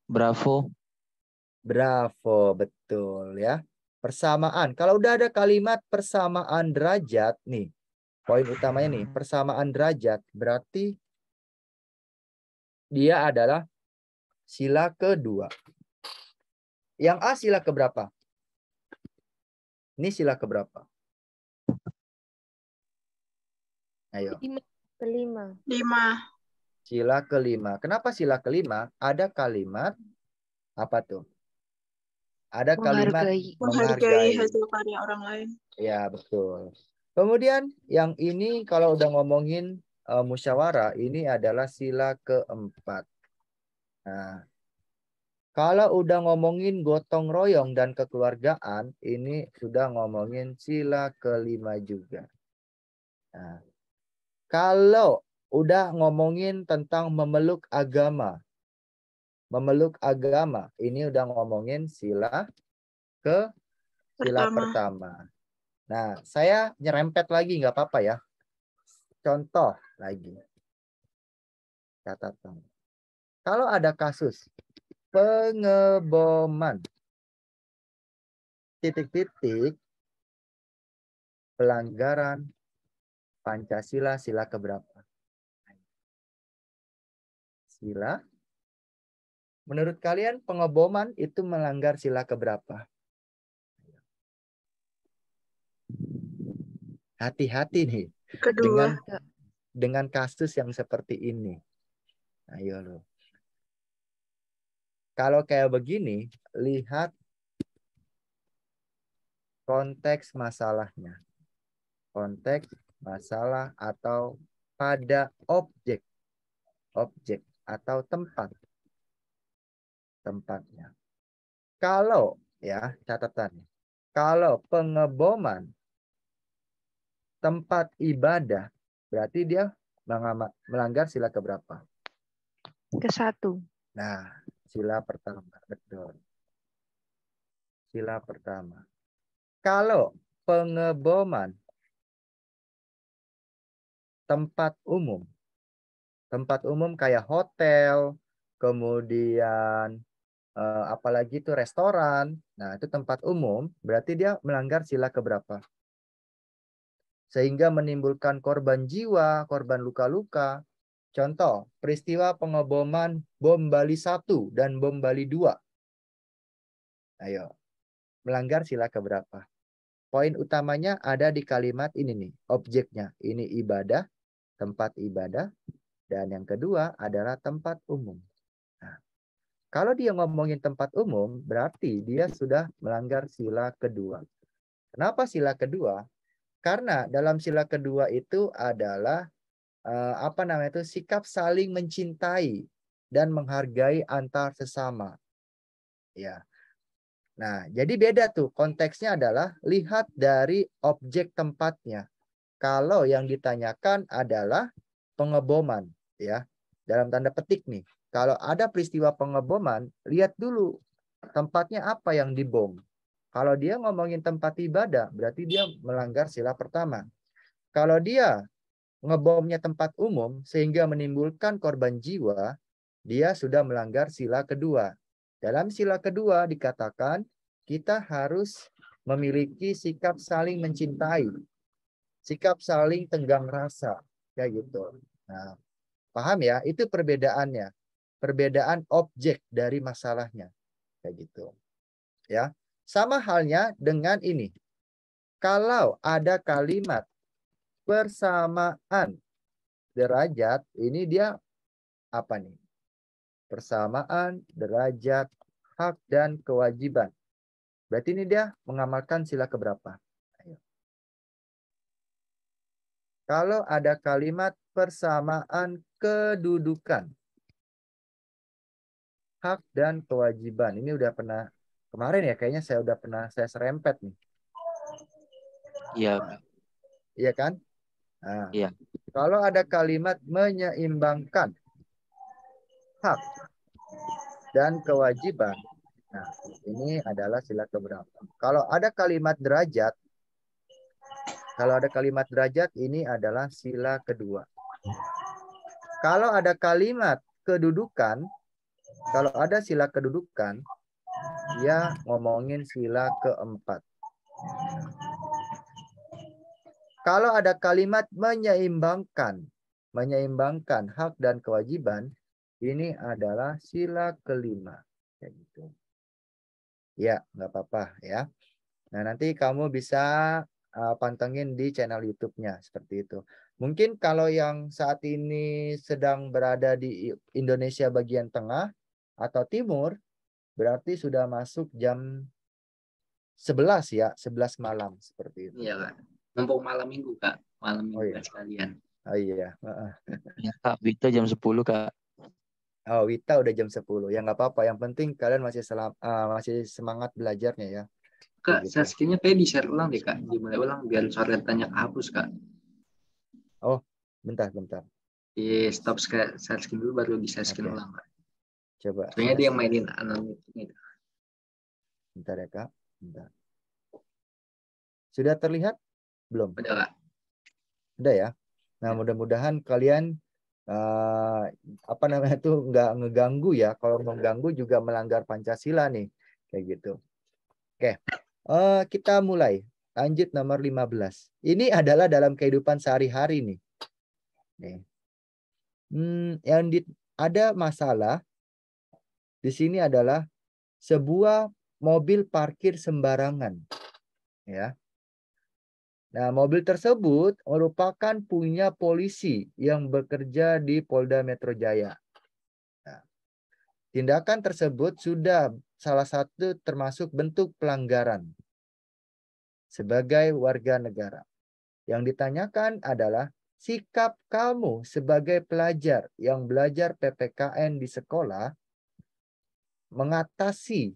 [SPEAKER 4] Bravo.
[SPEAKER 2] Bravo, betul ya. Persamaan. Kalau udah ada kalimat persamaan derajat nih, poin utamanya nih, persamaan derajat berarti dia adalah sila kedua. Yang A sila keberapa? Ini sila keberapa? Ayo.
[SPEAKER 5] Kelima.
[SPEAKER 1] Lima.
[SPEAKER 2] Sila kelima. Kenapa sila kelima? Ada kalimat apa tuh? Ada kalimat
[SPEAKER 5] Menghargai.
[SPEAKER 1] Menghargai hasil karya orang lain.
[SPEAKER 2] Ya, betul. Kemudian yang ini kalau udah ngomongin uh, musyawarah, ini adalah sila keempat. Nah, kalau udah ngomongin gotong royong dan kekeluargaan, ini sudah ngomongin sila kelima juga. Nah, kalau udah ngomongin tentang memeluk agama, memeluk agama, ini udah ngomongin sila ke sila
[SPEAKER 1] Pertama.
[SPEAKER 2] pertama. Nah, saya nyerempet lagi nggak apa-apa ya. Contoh lagi. Catatan. Kalau ada kasus pengeboman titik-titik pelanggaran Pancasila sila keberapa? Sila Menurut kalian pengeboman itu melanggar sila keberapa? Hati-hati nih
[SPEAKER 1] Kedua.
[SPEAKER 2] dengan dengan kasus yang seperti ini. Ayo lo. Kalau kayak begini, lihat konteks masalahnya. Konteks masalah atau pada objek. Objek atau tempat. Tempatnya. Kalau ya catatannya. Kalau pengeboman tempat ibadah berarti dia melanggar sila keberapa?
[SPEAKER 5] Ke satu.
[SPEAKER 2] Nah, sila pertama, betul. Sila pertama. Kalau pengeboman tempat umum, tempat umum kayak hotel, kemudian eh, apalagi itu restoran, nah itu tempat umum, berarti dia melanggar sila keberapa? Sehingga menimbulkan korban jiwa, korban luka-luka, Contoh, peristiwa pengeboman bom Bali 1 dan bom Bali 2. Ayo, melanggar sila keberapa? Poin utamanya ada di kalimat ini nih, objeknya. Ini ibadah, tempat ibadah, dan yang kedua adalah tempat umum. Nah, kalau dia ngomongin tempat umum, berarti dia sudah melanggar sila kedua. Kenapa sila kedua? Karena dalam sila kedua itu adalah eh, apa namanya itu sikap saling mencintai dan menghargai antar sesama. Ya. Nah, jadi beda tuh konteksnya adalah lihat dari objek tempatnya. Kalau yang ditanyakan adalah pengeboman, ya. dalam tanda petik nih. Kalau ada peristiwa pengeboman, lihat dulu tempatnya apa yang dibom. Kalau dia ngomongin tempat ibadah, berarti dia melanggar sila pertama. Kalau dia ngebomnya tempat umum sehingga menimbulkan korban jiwa, dia sudah melanggar sila kedua. Dalam sila kedua dikatakan kita harus memiliki sikap saling mencintai, sikap saling tenggang rasa, kayak gitu. Nah, paham ya? Itu perbedaannya, perbedaan objek dari masalahnya, kayak gitu. Ya, sama halnya dengan ini. Kalau ada kalimat persamaan derajat, ini dia apa nih? Persamaan derajat hak dan kewajiban. Berarti ini dia mengamalkan sila keberapa? Ayo. Kalau ada kalimat persamaan kedudukan. Hak dan kewajiban. Ini udah pernah Kemarin ya kayaknya saya udah pernah saya serempet nih.
[SPEAKER 4] Iya.
[SPEAKER 2] Iya kan? Nah,
[SPEAKER 4] Iya.
[SPEAKER 2] Kalau ada kalimat menyeimbangkan hak dan kewajiban. Nah, ini adalah sila keberapa. Kalau ada kalimat derajat, kalau ada kalimat derajat ini adalah sila kedua. Kalau ada kalimat kedudukan, kalau ada sila kedudukan, dia ngomongin sila keempat. Kalau ada kalimat menyeimbangkan, menyeimbangkan hak dan kewajiban, ini adalah sila kelima. Kayak gitu. Ya, nggak apa-apa ya. Nah, nanti kamu bisa uh, pantengin di channel YouTube-nya seperti itu. Mungkin kalau yang saat ini sedang berada di Indonesia bagian tengah atau timur, berarti sudah masuk jam 11 ya, 11 malam seperti itu.
[SPEAKER 7] Iya kak. Mumpung malam minggu kak, malam minggu
[SPEAKER 2] Oh, iya.
[SPEAKER 7] Sekalian.
[SPEAKER 2] Oh iya.
[SPEAKER 4] Ya, Kak, Wita jam 10, Kak.
[SPEAKER 2] Oh, Wita udah jam 10. Ya nggak apa-apa. Yang penting kalian masih selam, ah, masih semangat belajarnya ya.
[SPEAKER 7] Kak,
[SPEAKER 2] Begitu.
[SPEAKER 7] Saskinya kayak di share ulang deh kak, dimulai ulang biar coretannya kehapus kak.
[SPEAKER 2] Bentar, bentar.
[SPEAKER 7] Di stop share screen dulu baru di share screen
[SPEAKER 2] Oke.
[SPEAKER 7] ulang kak.
[SPEAKER 2] Coba.
[SPEAKER 7] Soalnya dia yang mainin anonim gitu.
[SPEAKER 2] Bentar ya, Kak. Bentar. Sudah terlihat? Belum?
[SPEAKER 7] Udah kak.
[SPEAKER 2] Udah ya. Nah,
[SPEAKER 7] Ya.
[SPEAKER 2] mudah-mudahan kalian eh, apa namanya tuh nggak ngeganggu ya. Kalau mengganggu juga melanggar Pancasila nih. Kayak gitu. Oke. Eh, kita mulai. Lanjut nomor 15. Ini adalah dalam kehidupan sehari-hari nih. Nih. Hmm, yang di, ada masalah di sini adalah sebuah mobil parkir sembarangan. Ya. Nah, mobil tersebut merupakan punya polisi yang bekerja di Polda Metro Jaya. Nah, tindakan tersebut sudah salah satu termasuk bentuk pelanggaran sebagai warga negara. Yang ditanyakan adalah sikap kamu sebagai pelajar yang belajar PPKN di sekolah mengatasi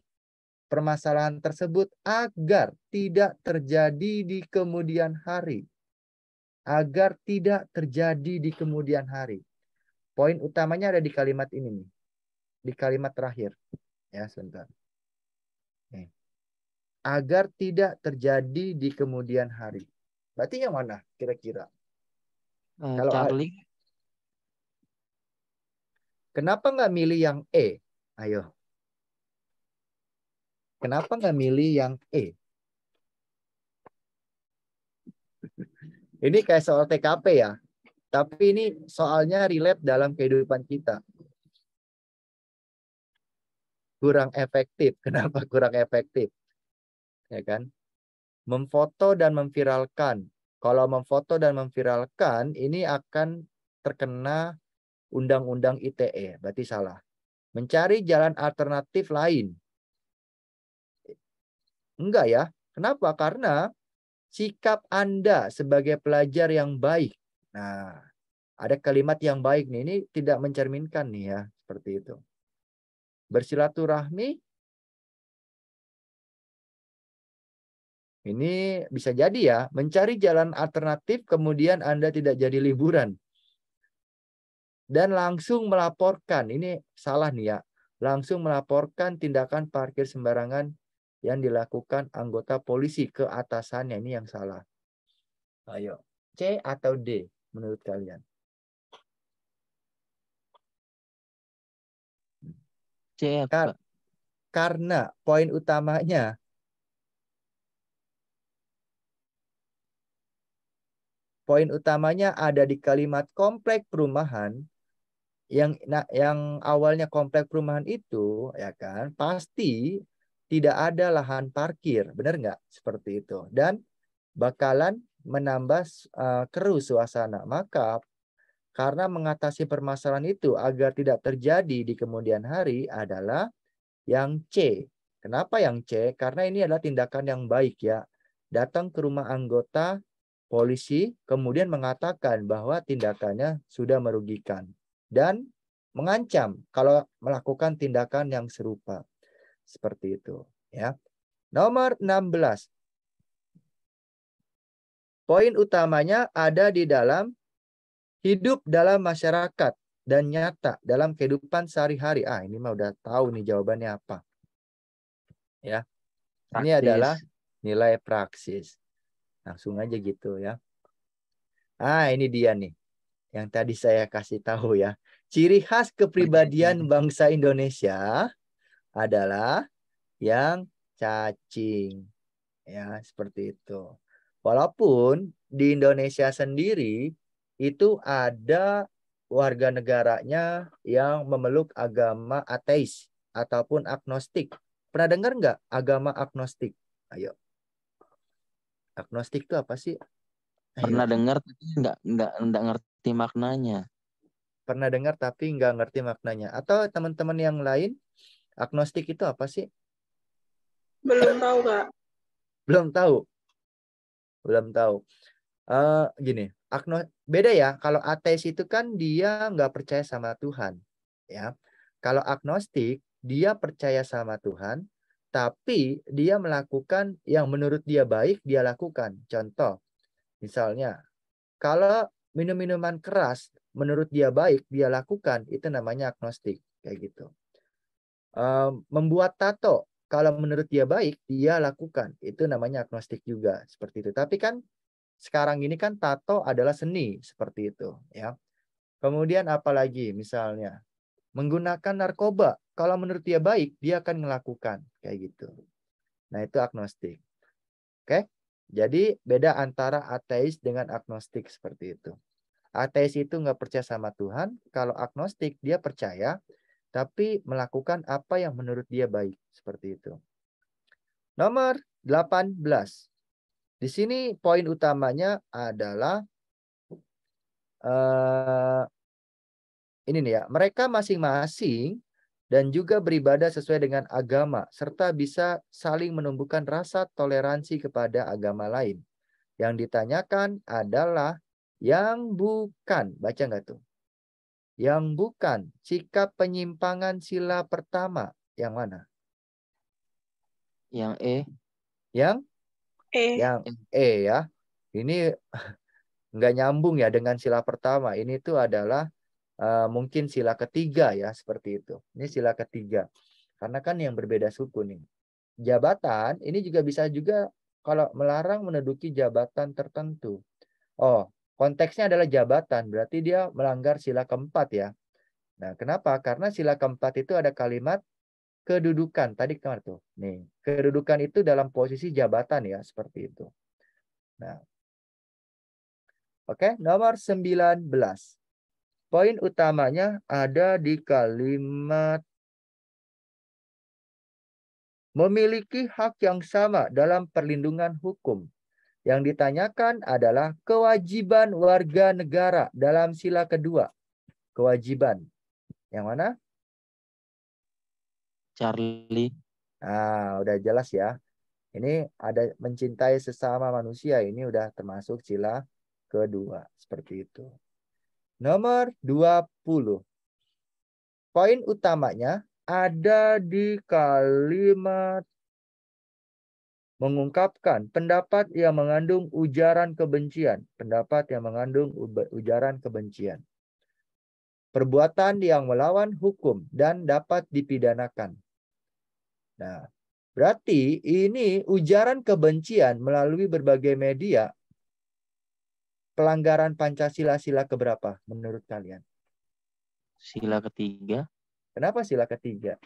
[SPEAKER 2] permasalahan tersebut agar tidak terjadi di kemudian hari. Agar tidak terjadi di kemudian hari. Poin utamanya ada di kalimat ini nih. Di kalimat terakhir. Ya, sebentar. Nih. Agar tidak terjadi di kemudian hari. Berarti yang mana kira-kira?
[SPEAKER 4] Eh,
[SPEAKER 2] Kalau
[SPEAKER 4] Charlie,
[SPEAKER 2] Kenapa nggak milih yang E? Ayo. Kenapa nggak milih yang E? Ini kayak soal TKP ya. Tapi ini soalnya relate dalam kehidupan kita. Kurang efektif. Kenapa kurang efektif? Ya kan? Memfoto dan memviralkan. Kalau memfoto dan memviralkan, ini akan terkena Undang-Undang ITE. Berarti salah. Mencari jalan alternatif lain. Enggak ya. Kenapa? Karena sikap Anda sebagai pelajar yang baik. Nah, ada kalimat yang baik nih. Ini tidak mencerminkan nih ya. Seperti itu. Bersilaturahmi. Ini bisa jadi ya. Mencari jalan alternatif kemudian Anda tidak jadi liburan. dan langsung melaporkan. Ini salah nih ya. Langsung melaporkan tindakan parkir sembarangan yang dilakukan anggota polisi ke atasannya. Ini yang salah. Ayo, C atau D menurut kalian?
[SPEAKER 4] C
[SPEAKER 2] Kar- karena poin utamanya poin utamanya ada di kalimat komplek perumahan yang nah, yang awalnya komplek perumahan itu ya kan pasti tidak ada lahan parkir benar nggak seperti itu dan bakalan menambah uh, keruh suasana maka karena mengatasi permasalahan itu agar tidak terjadi di kemudian hari adalah yang C. Kenapa yang C? Karena ini adalah tindakan yang baik ya. Datang ke rumah anggota polisi kemudian mengatakan bahwa tindakannya sudah merugikan dan mengancam kalau melakukan tindakan yang serupa. Seperti itu, ya. Nomor 16. Poin utamanya ada di dalam hidup dalam masyarakat dan nyata dalam kehidupan sehari-hari. Ah, ini mah udah tahu nih jawabannya apa. Ya. Ini
[SPEAKER 4] Praktis.
[SPEAKER 2] adalah nilai praksis. Langsung aja gitu ya. Ah, ini dia nih. Yang tadi saya kasih tahu ya. Ciri khas kepribadian bangsa Indonesia adalah yang cacing. Ya, seperti itu. Walaupun di Indonesia sendiri itu ada warga negaranya yang memeluk agama ateis ataupun agnostik. Pernah dengar nggak agama agnostik? Ayo. Agnostik itu apa sih? Ayo.
[SPEAKER 4] Pernah dengar tapi nggak nggak nggak ngerti maknanya.
[SPEAKER 2] Pernah dengar tapi nggak ngerti maknanya. Atau teman-teman yang lain, agnostik itu apa sih?
[SPEAKER 1] Belum tahu, Kak.
[SPEAKER 2] Belum tahu. Belum tahu. Eh gini, agno beda ya. Kalau ateis itu kan dia nggak percaya sama Tuhan, ya. Kalau agnostik dia percaya sama Tuhan, tapi dia melakukan yang menurut dia baik dia lakukan. Contoh, misalnya kalau minum minuman keras menurut dia baik dia lakukan itu namanya agnostik kayak gitu. Em, membuat tato kalau menurut dia baik dia lakukan itu namanya agnostik juga seperti itu. Tapi kan sekarang ini kan tato adalah seni seperti itu ya. Kemudian apalagi misalnya menggunakan narkoba kalau menurut dia baik dia akan melakukan kayak gitu. Nah, itu agnostik. Oke? Jadi beda antara ateis dengan agnostik seperti itu. Ateis itu nggak percaya sama Tuhan, kalau agnostik dia percaya tapi melakukan apa yang menurut dia baik seperti itu. Nomor 18. Di sini poin utamanya adalah eh, ini nih ya, mereka masing-masing dan juga beribadah sesuai dengan agama serta bisa saling menumbuhkan rasa toleransi kepada agama lain. Yang ditanyakan adalah yang bukan, baca nggak tuh? Yang bukan sikap penyimpangan sila pertama yang mana?
[SPEAKER 4] Yang E
[SPEAKER 2] Yang
[SPEAKER 1] Eh,
[SPEAKER 2] yang E ya. Ini nggak nyambung ya dengan sila pertama. Ini tuh adalah uh, mungkin sila ketiga ya seperti itu. Ini sila ketiga. Karena kan yang berbeda suku nih. Jabatan ini juga bisa juga kalau melarang menduduki jabatan tertentu. Oh, konteksnya adalah jabatan, berarti dia melanggar sila keempat ya. Nah, kenapa? Karena sila keempat itu ada kalimat kedudukan. Tadi ke mana tuh? Nih, kedudukan itu dalam posisi jabatan ya, seperti itu. Nah. Oke, nomor 19. Poin utamanya ada di kalimat memiliki hak yang sama dalam perlindungan hukum. Yang ditanyakan adalah kewajiban warga negara dalam sila kedua. Kewajiban. Yang mana?
[SPEAKER 4] Charlie
[SPEAKER 2] Nah, udah jelas ya. Ini ada mencintai sesama manusia. Ini udah termasuk sila kedua. Seperti itu. Nomor 20. Poin utamanya ada di kalimat mengungkapkan pendapat yang mengandung ujaran kebencian. Pendapat yang mengandung ujaran kebencian. perbuatan yang melawan hukum dan dapat dipidanakan. Nah, berarti ini ujaran kebencian melalui berbagai media pelanggaran Pancasila sila keberapa menurut kalian?
[SPEAKER 4] Sila ketiga
[SPEAKER 2] Kenapa sila ketiga?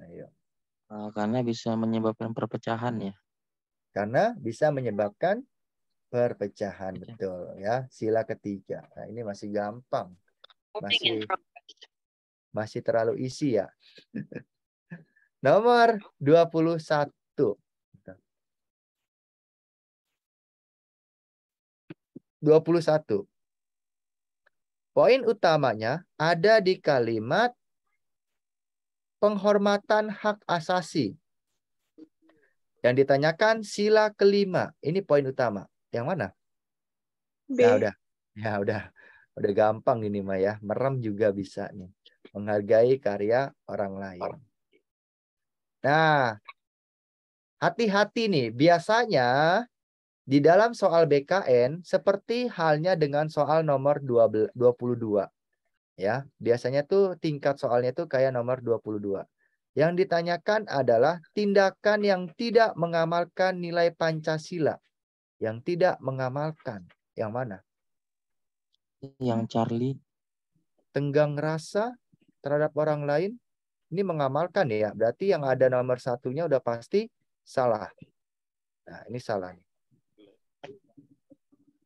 [SPEAKER 2] Nah, Ayo.
[SPEAKER 4] eh, karena bisa menyebabkan perpecahan ya.
[SPEAKER 2] Karena bisa menyebabkan perpecahan, betul ya. Sila ketiga. Nah, ini masih gampang. Masih masih terlalu isi ya. Nomor 21. 21. Poin utamanya ada di kalimat penghormatan hak asasi. Yang ditanyakan sila kelima. Ini poin utama. Yang mana?
[SPEAKER 1] B.
[SPEAKER 2] Ya udah. Ya udah. Udah gampang ini mah ya. Merem juga bisa nih. Menghargai karya orang lain. Nah, hati-hati nih. Biasanya di dalam soal BKN seperti halnya dengan soal nomor 12 22. Ya, biasanya tuh tingkat soalnya tuh kayak nomor 22. Yang ditanyakan adalah tindakan yang tidak mengamalkan nilai Pancasila. Yang tidak mengamalkan. Yang mana?
[SPEAKER 4] Yang Charlie
[SPEAKER 2] tenggang rasa terhadap orang lain ini mengamalkan ya berarti yang ada nomor satunya udah pasti salah nah ini salah nih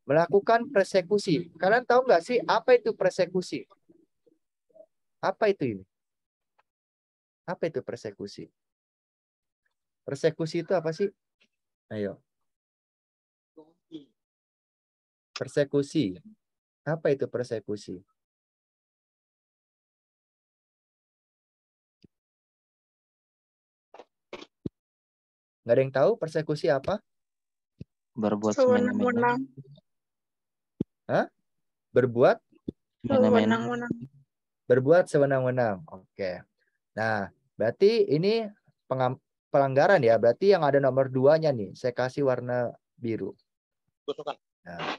[SPEAKER 2] melakukan persekusi kalian tahu nggak sih apa itu persekusi apa itu ini apa itu persekusi persekusi itu apa sih ayo persekusi apa itu persekusi Nggak ada yang tahu persekusi apa?
[SPEAKER 4] berbuat
[SPEAKER 1] Sewenang-wenang.
[SPEAKER 2] Berbuat
[SPEAKER 4] semena-mena.
[SPEAKER 1] Sewenang-wenang.
[SPEAKER 2] berbuat sewenang-wenang. Oke. Nah, berarti ini pelanggaran ya. Berarti yang ada nomor duanya nih. Saya kasih warna biru. Nah,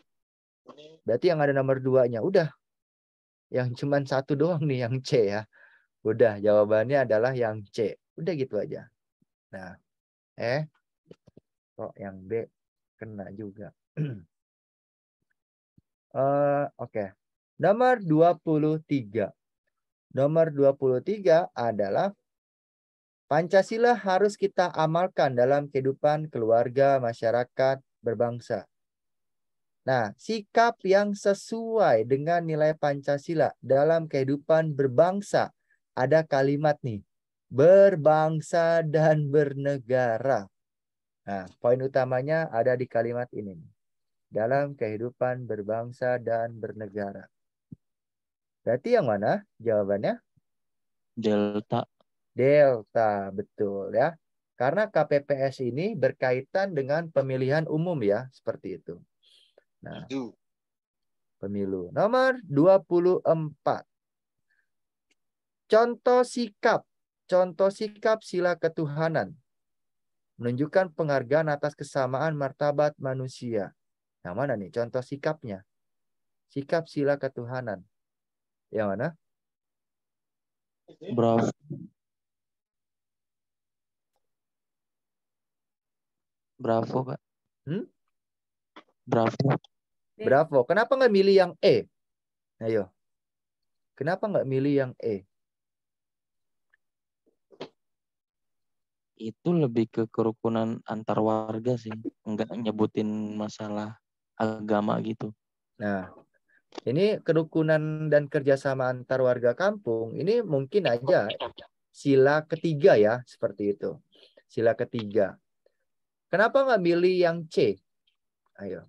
[SPEAKER 2] berarti yang ada nomor duanya. Udah. Yang cuman satu doang nih yang C ya. Udah. Jawabannya adalah yang C. Udah gitu aja. Nah. Eh. Kok yang B kena juga. Eh, Oke. Nomor 23. Nomor 23 adalah Pancasila harus kita amalkan dalam kehidupan keluarga, masyarakat, berbangsa. Nah, sikap yang sesuai dengan nilai Pancasila dalam kehidupan berbangsa. Ada kalimat nih, berbangsa dan bernegara. Nah, poin utamanya ada di kalimat ini. Dalam kehidupan berbangsa dan bernegara. Berarti yang mana jawabannya?
[SPEAKER 4] Delta
[SPEAKER 2] Delta, betul ya. Karena KPPS ini berkaitan dengan pemilihan umum ya, seperti itu. Nah, pemilu. Nomor 24. Contoh sikap. Contoh sikap sila ketuhanan. Menunjukkan penghargaan atas kesamaan martabat manusia. Yang mana nih contoh sikapnya? Sikap sila ketuhanan. Yang mana?
[SPEAKER 4] Bravo Bravo kak
[SPEAKER 2] Hmm?
[SPEAKER 4] Bravo
[SPEAKER 2] Bravo. Kenapa nggak milih yang E? Ayo. Kenapa nggak milih yang E?
[SPEAKER 4] itu lebih ke kerukunan antar warga sih enggak nyebutin masalah agama gitu
[SPEAKER 2] Nah, ini kerukunan dan kerjasama antar warga kampung ini mungkin aja sila ketiga ya, seperti itu. Sila ketiga. Kenapa nggak milih yang C? Ayo.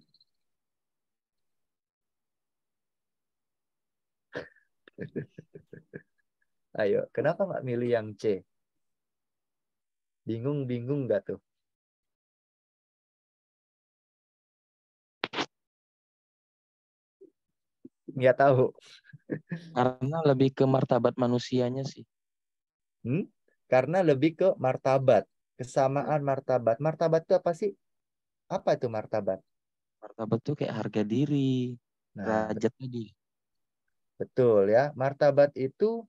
[SPEAKER 2] Ayo, kenapa nggak milih yang C? Bingung-bingung nggak tuh? Nggak tahu.
[SPEAKER 4] karena lebih ke martabat manusianya sih
[SPEAKER 2] Hmm? Karena lebih ke martabat, kesamaan martabat. Martabat itu apa sih? Apa itu martabat?
[SPEAKER 4] martabat tuh kayak harga diri
[SPEAKER 2] Nah,
[SPEAKER 4] derajat tadi
[SPEAKER 2] Betul ya. Martabat itu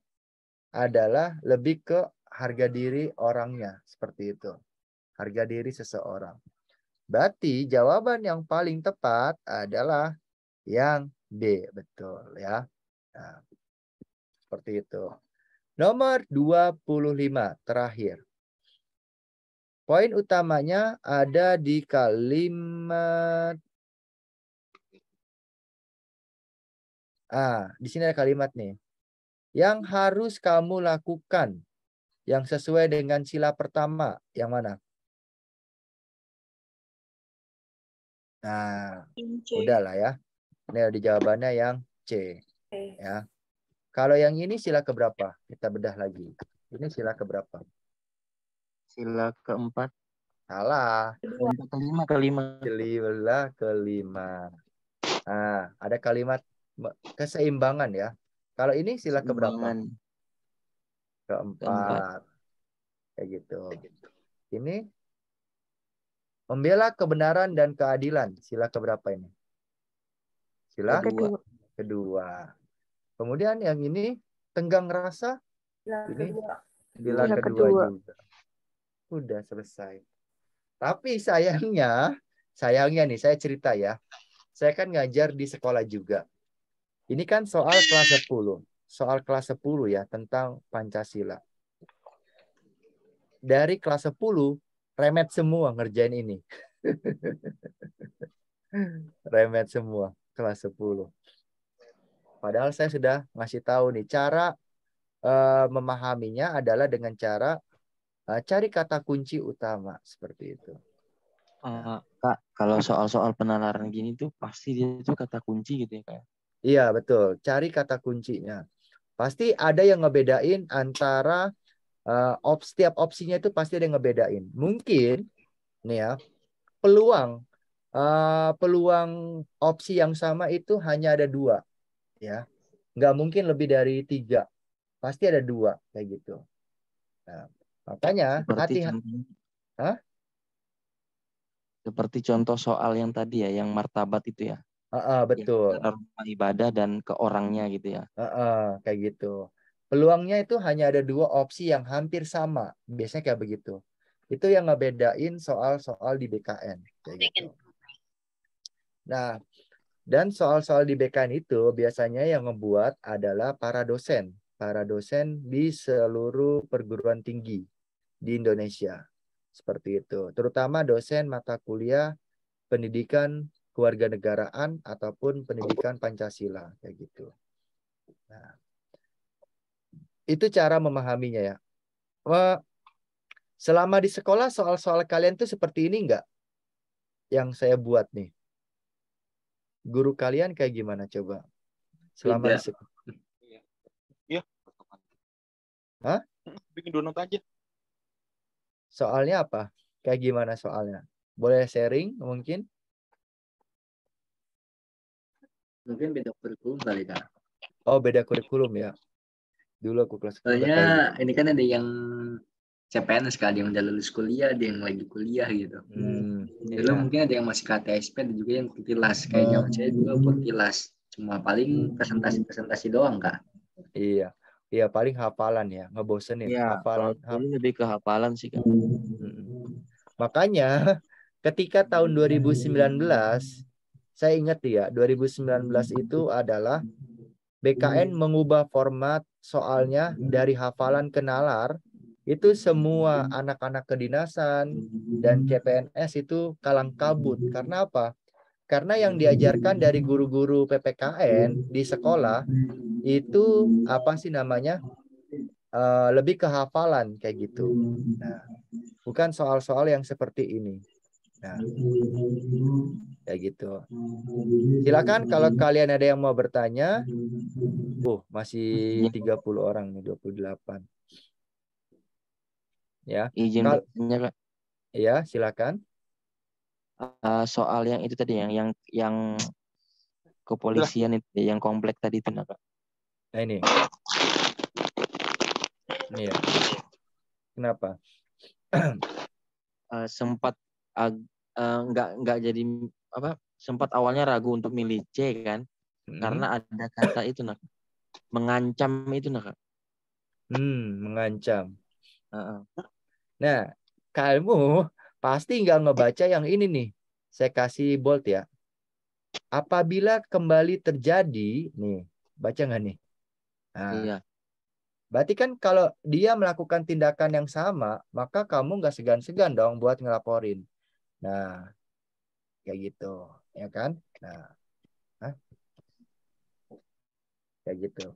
[SPEAKER 2] adalah lebih ke harga diri orangnya. Seperti itu. Harga diri seseorang. Berarti jawaban yang paling tepat adalah yang B. Betul ya. Nah, seperti itu. Nomor 25 terakhir. Poin utamanya ada di kalimat Ah, di sini ada kalimat nih. Yang harus kamu lakukan yang sesuai dengan sila pertama, yang mana? Nah, udahlah ya. Ini di jawabannya yang C. Ya. Kalau yang ini sila keberapa? Kita bedah lagi. Ini sila keberapa?
[SPEAKER 4] Sila keempat.
[SPEAKER 2] Salah.
[SPEAKER 4] Keempat, kelima, kelima.
[SPEAKER 2] Sila kelima. Nah, ada kalimat keseimbangan ya. Kalau ini sila keberapa?
[SPEAKER 4] Keseimbangan.
[SPEAKER 2] Keempat. Kayak gitu. Ini membela kebenaran dan keadilan. Sila keberapa ini? Sila
[SPEAKER 5] Kedua.
[SPEAKER 2] kedua. Kemudian yang ini tenggang rasa. Ini sila
[SPEAKER 5] Sila
[SPEAKER 2] kedua,
[SPEAKER 5] kedua.
[SPEAKER 2] juga. Udah selesai. Tapi sayangnya, sayangnya nih saya cerita ya. Saya kan ngajar di sekolah juga. Ini kan soal kelas 10. Soal kelas 10 ya tentang Pancasila. Dari kelas 10 remet semua ngerjain ini. remet semua kelas 10. Padahal saya sudah ngasih tahu nih cara eh, memahaminya adalah dengan cara eh, cari kata kunci utama seperti itu.
[SPEAKER 4] Eh, Kak, kalau soal-soal penalaran gini tuh pasti dia tuh kata kunci gitu ya Kak.
[SPEAKER 2] Iya, betul. Cari kata kuncinya. Pasti ada yang ngebedain antara eh, op setiap opsinya itu pasti ada yang ngebedain. Mungkin nih ya, peluang eh, peluang opsi yang sama itu hanya ada dua, ya. Nggak mungkin lebih dari tiga. Pasti ada dua kayak gitu. Nah, makanya
[SPEAKER 4] Seperti
[SPEAKER 2] hati-hati. Hah?
[SPEAKER 4] Seperti contoh soal yang tadi ya, yang martabat itu ya.
[SPEAKER 2] Heeh, betul.
[SPEAKER 4] Yang antara rumah ibadah dan ke orangnya gitu ya.
[SPEAKER 2] Heeh, kayak gitu. Peluangnya itu hanya ada dua opsi yang hampir sama. Biasanya kayak begitu. Itu yang ngebedain soal-soal di BKN. Kayak gitu. Nah, dan soal-soal di BKN itu biasanya yang ngebuat adalah para dosen. Para dosen di seluruh perguruan tinggi di Indonesia. Seperti itu. Terutama dosen mata kuliah pendidikan kewarganegaraan ataupun pendidikan Pancasila. Kayak gitu. Nah, itu cara memahaminya ya. Wah, Selama di sekolah soal-soal kalian tuh seperti ini enggak? Yang saya buat nih. Guru kalian kayak gimana coba? Selama di sekolah.
[SPEAKER 8] Iya.
[SPEAKER 2] Hah?
[SPEAKER 8] Bikin donat aja.
[SPEAKER 2] Soalnya apa? Kayak gimana soalnya? Boleh sharing mungkin?
[SPEAKER 7] Mungkin beda kurikulum kali kak.
[SPEAKER 2] Oh, beda kurikulum ya. Dulu aku kelas
[SPEAKER 7] Soalnya
[SPEAKER 2] kayak
[SPEAKER 7] ini kan ada yang CPNS kak, ada yang udah lulus kuliah, ada yang lagi kuliah gitu.
[SPEAKER 2] Hmm,
[SPEAKER 7] Dulu
[SPEAKER 2] iya.
[SPEAKER 7] mungkin ada yang masih KTSP dan juga yang putilas. Kayak zaman saya juga putilas. Cuma paling presentasi-presentasi doang kak.
[SPEAKER 2] Iya. Iya, paling hafalan ya, ngebosenin.
[SPEAKER 4] Iya,
[SPEAKER 2] hafalan.
[SPEAKER 4] dulu lebih ke hafalan sih Kak.
[SPEAKER 2] Mm. Makanya ketika tahun 2019 saya ingat ya 2019 itu adalah BKN mengubah format soalnya dari hafalan ke nalar itu semua anak-anak kedinasan dan CPNS itu kalang kabut karena apa? Karena yang diajarkan dari guru-guru PPKN di sekolah itu apa sih namanya? Eh, lebih ke hafalan kayak gitu. Nah, bukan soal-soal yang seperti ini. Nah, kayak gitu. Silakan kalau kalian ada yang mau bertanya. Oh, masih 30 orang nih, 28. Ya,
[SPEAKER 4] Izin
[SPEAKER 2] Kal-
[SPEAKER 4] bertanya Kak.
[SPEAKER 2] ya, silakan.
[SPEAKER 4] Eh, soal yang itu tadi yang yang yang kepolisian itu ya, yang komplek tadi itu nah, Kak.
[SPEAKER 2] Nah, ini. Ini ya. Kenapa?
[SPEAKER 4] Eh, sempat ag- eh, nggak nggak jadi apa sempat awalnya ragu untuk milih C kan
[SPEAKER 2] Mm-mm.
[SPEAKER 4] karena ada kata itu nah mengancam itu kak.
[SPEAKER 2] Hmm, mengancam.
[SPEAKER 4] Heeh.
[SPEAKER 2] Nah, kamu pasti nggak ngebaca yang ini nih. Saya kasih bold ya. Apabila kembali terjadi, nih, baca nggak nih? Nah,
[SPEAKER 4] Iya.
[SPEAKER 2] berarti kan kalau dia melakukan tindakan yang sama, maka kamu nggak segan-segan dong buat ngelaporin. Nah, kayak gitu, ya kan? Nah, Hah? kayak gitu.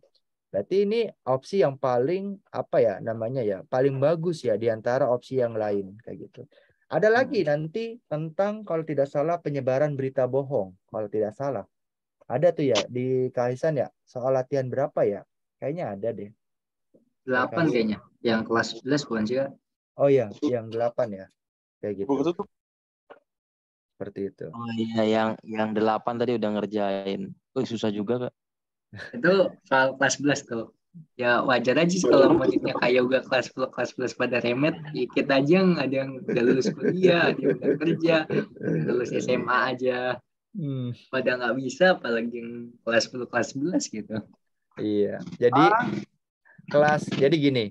[SPEAKER 2] Berarti ini opsi yang paling apa ya namanya ya, paling bagus ya di antara opsi yang lain kayak gitu. Ada lagi nanti tentang kalau tidak salah penyebaran berita bohong, kalau tidak salah. Ada tuh ya di Kaisan ya, soal latihan berapa ya? Kayaknya ada deh.
[SPEAKER 7] 8 kayaknya. Yang kelas 11 bukan sih, Kak?
[SPEAKER 2] Oh iya, yang 8 ya. Kayak gitu.
[SPEAKER 8] Buku tutup.
[SPEAKER 2] Seperti itu.
[SPEAKER 4] Oh iya yang yang delapan tadi udah ngerjain. Oh susah juga kak.
[SPEAKER 7] Itu soal kelas 11 tuh. Ya wajar aja sih kalau muridnya kayak juga kelas 10 kelas 11 pada remet, ya kita aja yang ada yang udah lulus kuliah, ada yang udah kerja, lulus SMA aja
[SPEAKER 2] Hmm,
[SPEAKER 7] pada nggak bisa apalagi yang kelas 10 kelas 11 gitu.
[SPEAKER 2] iya. Jadi kelas jadi gini,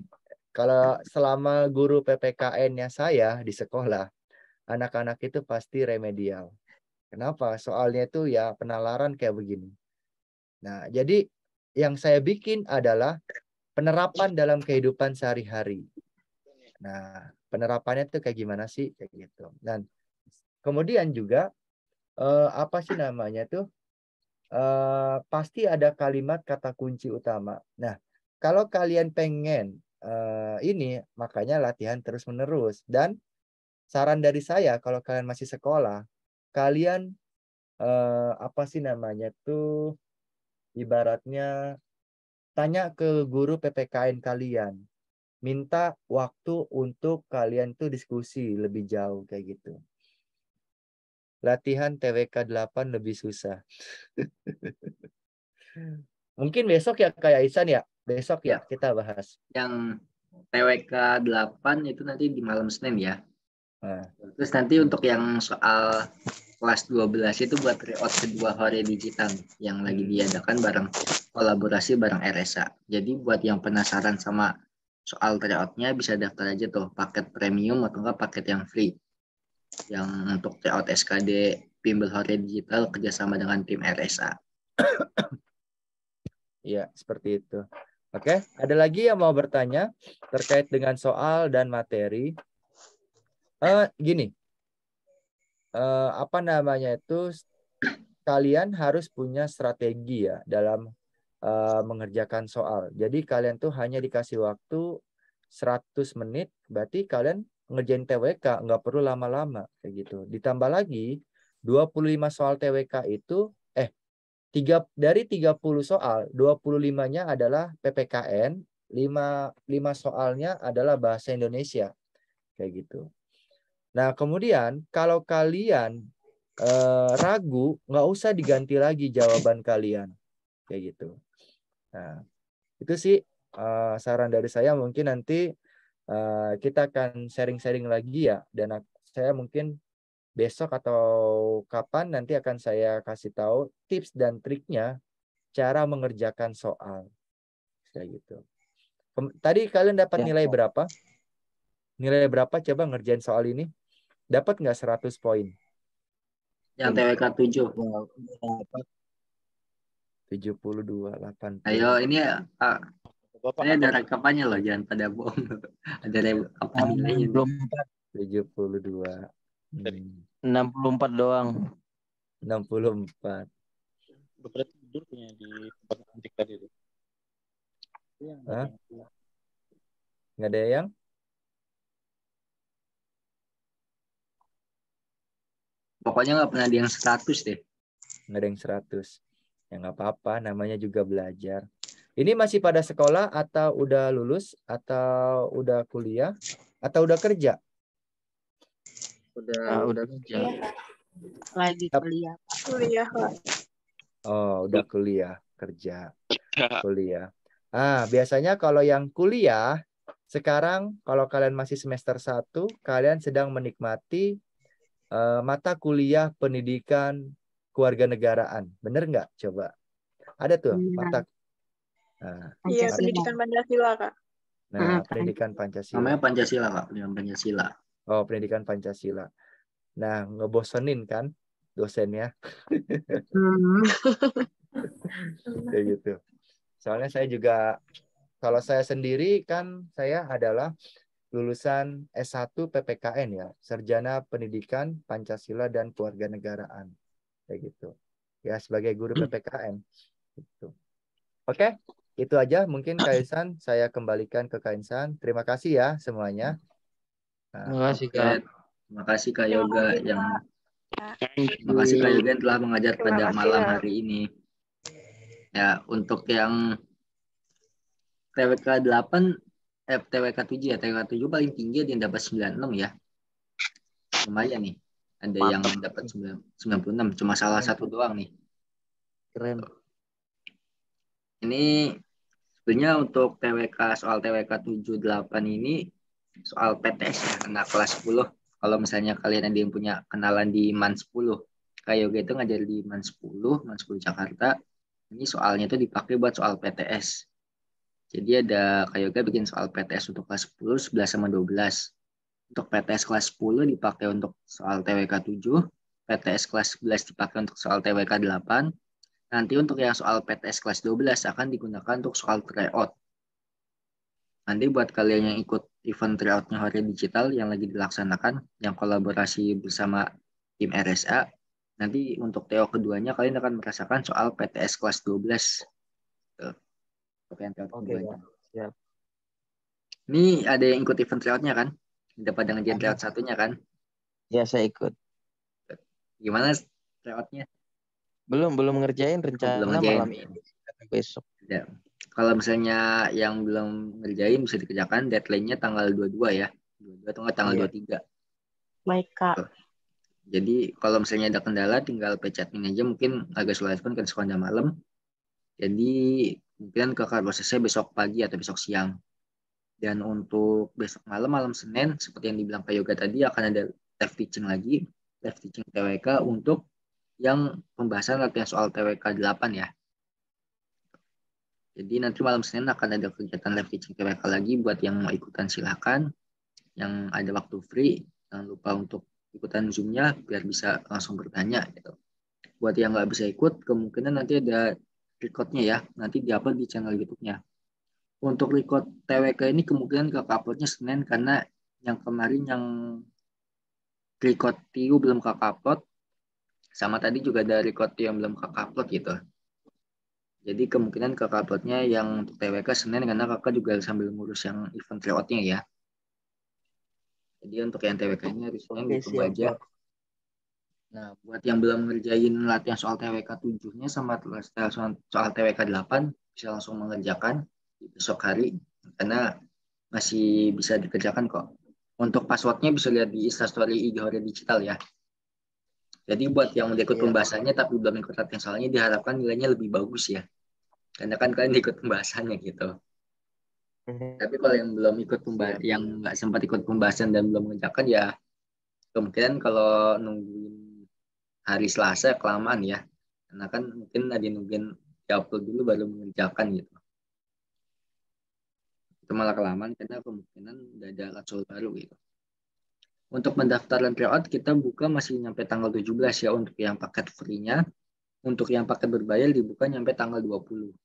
[SPEAKER 2] kalau selama guru PPKN-nya saya di sekolah, anak-anak itu pasti remedial. Kenapa? Soalnya itu ya penalaran kayak begini. Nah, jadi yang saya bikin adalah penerapan dalam kehidupan sehari-hari. Nah, penerapannya tuh kayak gimana sih? Kayak gitu. Dan kemudian juga eh, apa sih namanya tuh? Eh, pasti ada kalimat kata kunci utama. Nah, kalau kalian pengen eh, ini, makanya latihan terus-menerus. Dan saran dari saya, kalau kalian masih sekolah, kalian eh, apa sih namanya tuh? Ibaratnya tanya ke guru PPKN kalian. Minta waktu untuk kalian tuh diskusi lebih jauh kayak gitu. Latihan TWK 8 lebih susah. Mungkin besok ya kayak Isan ya. Besok ya kita bahas.
[SPEAKER 7] Yang TWK 8 itu nanti di malam Senin ya.
[SPEAKER 2] Nah,
[SPEAKER 7] Terus nanti untuk yang soal kelas 12 itu buat tryout kedua Hore Digital yang lagi diadakan bareng kolaborasi bareng RSA. Jadi buat yang penasaran sama soal tryoutnya bisa daftar aja tuh paket premium atau enggak paket yang free. Yang untuk tryout SKD Bimbel Hore Digital kerjasama dengan tim RSA.
[SPEAKER 2] Iya, seperti itu. Oke, ada lagi yang mau bertanya terkait dengan soal dan materi? Eh, gini, eh, apa namanya itu? Kalian harus punya strategi ya dalam eh, mengerjakan soal. Jadi kalian tuh hanya dikasih waktu 100 menit, berarti kalian ngerjain TWK nggak perlu lama-lama kayak gitu. Ditambah lagi 25 soal TWK itu eh tiga dari 30 soal, 25-nya adalah PPKN, 5 5 soalnya adalah bahasa Indonesia. Kayak gitu. Nah, kemudian kalau kalian eh, ragu, nggak usah diganti lagi jawaban kalian. Kayak gitu. Nah, itu sih eh, saran dari saya mungkin nanti eh, kita akan sharing-sharing lagi ya dan saya mungkin besok atau kapan nanti akan saya kasih tahu tips dan triknya cara mengerjakan soal. Kayak gitu. Tadi kalian dapat
[SPEAKER 4] Ya.
[SPEAKER 2] nilai berapa? Nilai berapa coba ngerjain soal ini? Dapat nggak 100 poin?
[SPEAKER 7] Yang TWK 7.
[SPEAKER 2] 72, 80.
[SPEAKER 7] Ayo ini ya, Pak.
[SPEAKER 8] Bapak
[SPEAKER 7] Ini ada rekapannya loh, jangan pada bohong. ada rekapan nilainya.
[SPEAKER 4] Belum
[SPEAKER 2] 72. Hmm,
[SPEAKER 4] 64 doang.
[SPEAKER 2] 64.
[SPEAKER 8] udah pada tidur punya di tempat antik tadi itu.
[SPEAKER 2] Hah? Nggak ada yang?
[SPEAKER 7] Pokoknya nggak pernah ada yang 100 deh.
[SPEAKER 2] Nggak ada yang 100. Ya nggak apa-apa, namanya juga belajar. Ini masih pada sekolah atau udah lulus atau udah kuliah atau udah kerja?
[SPEAKER 7] Udah
[SPEAKER 4] Nah, udah kerja.
[SPEAKER 3] Lagi
[SPEAKER 2] Yap.
[SPEAKER 3] kuliah.
[SPEAKER 1] Kuliah.
[SPEAKER 2] Oh, udah kuliah, kerja, kuliah. Ah, biasanya kalau yang kuliah, sekarang kalau kalian masih semester 1, kalian sedang menikmati eh, mata kuliah pendidikan kewarganegaraan. Bener nggak? Coba. Ada tuh
[SPEAKER 3] Iya.
[SPEAKER 2] mata Nah,
[SPEAKER 1] Iya, pendidikan Pancasila, Kak.
[SPEAKER 2] nah
[SPEAKER 3] Mm,
[SPEAKER 2] pendidikan Pancasila.
[SPEAKER 7] Namanya Pancasila, Kak. Pendidikan Pancasila.
[SPEAKER 2] Oh, pendidikan Pancasila. Nah, ngebosenin kan dosennya
[SPEAKER 3] Hmm.
[SPEAKER 2] kayak gitu. Soalnya saya juga kalau saya sendiri kan saya adalah lulusan S1 PPKN ya, Sarjana Pendidikan Pancasila dan Kewarganegaraan. Kayak gitu. Ya, sebagai guru PPKN. Gitu. Oke, itu aja mungkin Kaisan saya kembalikan ke Kaisan. Terima kasih ya semuanya. Nah,
[SPEAKER 4] Terima kasih. Kak.
[SPEAKER 7] Terima kasih Kak
[SPEAKER 1] Terima
[SPEAKER 7] Yoga
[SPEAKER 1] kasih,
[SPEAKER 7] yang terima kasih Kak Yoga yang telah mengajar
[SPEAKER 5] Terima
[SPEAKER 7] pada
[SPEAKER 5] kasih,
[SPEAKER 7] malam hari ini. Ya, untuk yang TWK 8 eh TWK 7 ya, TWK 7 paling tinggi ada yang dapat 96 ya. Lumayan nih. Ada yang dapat 9 96, cuma salah satu doang nih.
[SPEAKER 4] Keren.
[SPEAKER 7] Ini sebenarnya untuk TWK soal TWK 7 8 ini soal PTS ya, anak kelas 10. Kalau misalnya kalian ada yang punya kenalan di MAN 10, kayak Yoga itu ngajar di MAN 10, MAN 10 Jakarta. Ini soalnya itu dipakai buat soal PTS. Jadi ada kayak Yoga bikin soal PTS untuk kelas 10, 11 sama 12. Untuk PTS kelas 10 dipakai untuk soal TWK 7, PTS kelas 11 dipakai untuk soal TWK 8, Nanti untuk yang soal PTS kelas 12 akan digunakan untuk soal tryout. Nanti buat kalian yang ikut event tryoutnya Hore Digital yang lagi dilaksanakan, yang kolaborasi bersama tim RSA, nanti untuk TO keduanya kalian akan merasakan soal PTS kelas 12.
[SPEAKER 4] Oke,
[SPEAKER 7] keduanya.
[SPEAKER 4] Kak. Siap.
[SPEAKER 7] Ini ada yang ikut event tryoutnya kan? Udah pada ngerjain tryout satunya kan?
[SPEAKER 4] Ya saya ikut.
[SPEAKER 7] Gimana tryoutnya?
[SPEAKER 4] Belum belum ngerjain rencana
[SPEAKER 7] belum ngerjain.
[SPEAKER 4] malam ini. Besok.
[SPEAKER 7] Ya. Kalau misalnya yang belum ngerjain bisa dikerjakan, deadline-nya tanggal 22 ya. 22 atau enggak tanggal
[SPEAKER 4] Iya.
[SPEAKER 7] 23.
[SPEAKER 3] Baik, Kak.
[SPEAKER 7] Jadi kalau misalnya ada kendala tinggal pecatin aja mungkin agak sulit pun kan sekolah malam. Jadi mungkin kakak prosesnya besok pagi atau besok siang. Dan untuk besok malam, malam Senin, seperti yang dibilang Kak Yoga tadi, akan ada live teaching lagi. Live teaching TWK untuk yang pembahasan latihan soal TWK 8 ya. Jadi nanti malam Senin akan ada kegiatan live teaching TWK lagi buat yang mau ikutan silahkan. Yang ada waktu free, jangan lupa untuk ikutan Zoom-nya biar bisa langsung bertanya gitu. Buat yang nggak bisa ikut, kemungkinan nanti ada record-nya ya, nanti diupload di channel YouTube-nya. Untuk record TWK ini kemungkinan ke upload-nya Senin karena yang kemarin yang record TU belum ke upload, sama tadi juga ada record TU yang belum ke upload gitu. Jadi kemungkinan ke upload-nya yang untuk TWK Senin karena kakak juga sambil ngurus yang event tryout-nya ya. Jadi untuk yang TWK ini harusnya gitu
[SPEAKER 4] siap,
[SPEAKER 7] aja.
[SPEAKER 4] Kak.
[SPEAKER 7] Nah, buat yang belum ngerjain latihan soal TWK 7-nya sama soal, soal TWK 8 bisa langsung mengerjakan di besok hari karena masih bisa dikerjakan kok. Untuk passwordnya bisa lihat di Instastory IG Hore Digital ya. Jadi buat yang udah ikut
[SPEAKER 4] Iya.
[SPEAKER 7] pembahasannya tapi belum ikut latihan soalnya diharapkan nilainya lebih bagus ya. Karena kan kalian ikut pembahasannya gitu. Tapi kalau yang belum ikut pembahasan, yang nggak sempat ikut pembahasan dan belum mengerjakan ya kemungkinan kalau nungguin hari Selasa kelamaan ya. Karena kan mungkin nungguin diupload dulu baru mengerjakan gitu. Itu malah kelamaan karena kemungkinan udah ada latsol baru gitu. Untuk pendaftaran tryout kita buka masih nyampe tanggal 17 ya untuk yang paket free-nya. Untuk yang paket berbayar dibuka nyampe tanggal 20.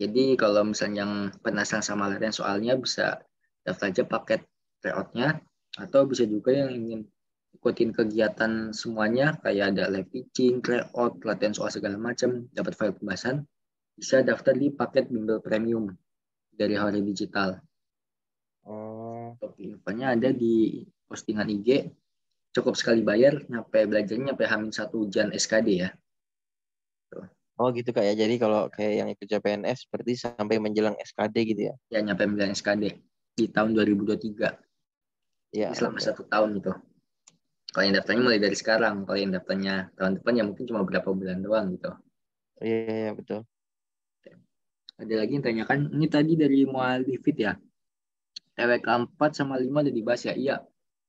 [SPEAKER 7] Jadi kalau misalnya yang penasaran sama latihan soalnya bisa daftar aja paket tryout-nya atau bisa juga yang ingin ikutin kegiatan semuanya kayak ada live teaching, tryout, latihan soal segala macam, dapat file pembahasan, bisa daftar di paket bimbel premium dari Hore Digital.
[SPEAKER 4] Oh,
[SPEAKER 7] Untuk infonya ada di postingan IG. Cukup sekali bayar, nyampe belajarnya nyampe hamin satu ujian SKD ya.
[SPEAKER 4] oh gitu kak ya. Jadi kalau kayak yang ikut CPNS seperti sampai menjelang SKD gitu ya.
[SPEAKER 7] Ya nyampe bulan SKD di tahun 2023.
[SPEAKER 4] Iya.
[SPEAKER 7] Jadi selama satu tahun itu. Kalau yang daftarnya mulai dari sekarang, kalau yang daftarnya tahun depan ya mungkin cuma berapa bulan doang gitu.
[SPEAKER 4] Iya, iya betul.
[SPEAKER 7] Ada lagi yang tanyakan, ini tadi dari Mualifit ya. TWK 4 sama 5 udah dibahas ya? Iya.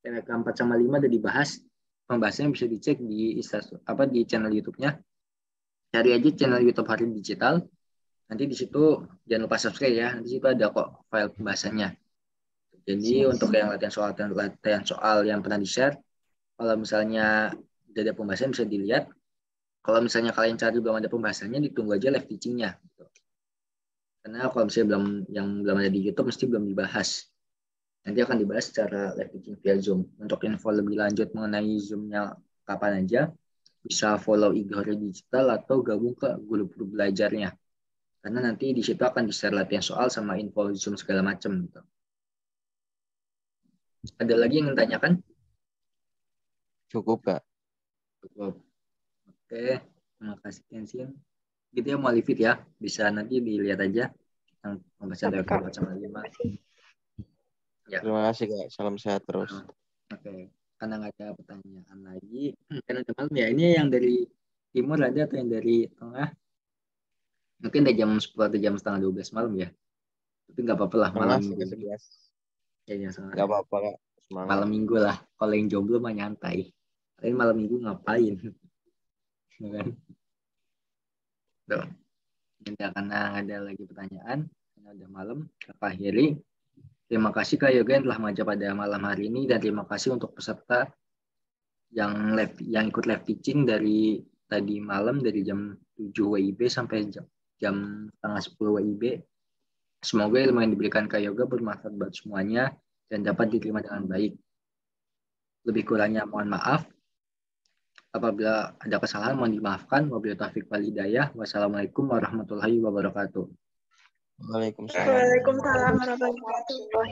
[SPEAKER 7] TWK 4 sama 5 udah dibahas. Pembahasannya bisa dicek di Insta- apa di channel YouTube-nya. Cari aja channel YouTube Hari Digital. Nanti di situ jangan lupa subscribe ya. Nanti di situ ada kok file pembahasannya. Jadi untuk yang latihan soal latihan soal yang pernah di-share, kalau misalnya udah ada pembahasan bisa dilihat. Kalau misalnya kalian cari belum ada pembahasannya, ditunggu aja live teachingnya. Gitu. Karena kalau misalnya belum yang belum ada di YouTube, mesti belum dibahas. Nanti akan dibahas secara live teaching via Zoom. Untuk info lebih lanjut mengenai Zoom-nya kapan aja, bisa follow Igor Digital atau gabung ke grup-grup belajarnya. Karena nanti di situ akan di-share latihan soal sama info Zoom segala macam gitu. Ada lagi yang ingin tanyakan?
[SPEAKER 4] Cukup kak.
[SPEAKER 7] Cukup. Oke, terima kasih Kensin. Gitu ya Mualifit ya, bisa nanti dilihat aja yang pembahasan dari
[SPEAKER 5] Kak.
[SPEAKER 7] sama lima. Ya.
[SPEAKER 4] Terima kasih kak. Salam sehat terus.
[SPEAKER 7] Oke, karena nggak ada pertanyaan lagi, karena udah malam ya. Ini yang dari timur ada atau yang dari tengah? Mungkin dari jam 10 atau jam setengah 12 malam ya. Tapi nggak apa-apa lah malam
[SPEAKER 4] sebelas.
[SPEAKER 7] Ya, ya, sangat.
[SPEAKER 4] Gak apa-apa kak. Semangat.
[SPEAKER 7] malam minggu lah. Kalau yang jomblo mah nyantai. Kalian malam minggu ngapain? Ya kan? Tidak karena ada lagi pertanyaan. Karena udah malam. Kita akhiri. Terima kasih Kak Yoga yang telah mengajar pada malam hari ini dan terima kasih untuk peserta yang live, yang ikut live teaching dari tadi malam dari jam 7 WIB sampai jam, jam setengah 10 WIB. Semoga ilmu yang diberikan Kak Yoga bermanfaat buat semuanya dan dapat diterima dengan baik. Lebih kurangnya mohon maaf. Apabila ada kesalahan mohon dimaafkan. Wabillahi taufiq wal hidayah. Wassalamualaikum warahmatullahi wabarakatuh.
[SPEAKER 4] Waalaikumsalam.
[SPEAKER 1] Waalaikumsalam warahmatullahi wabarakatuh.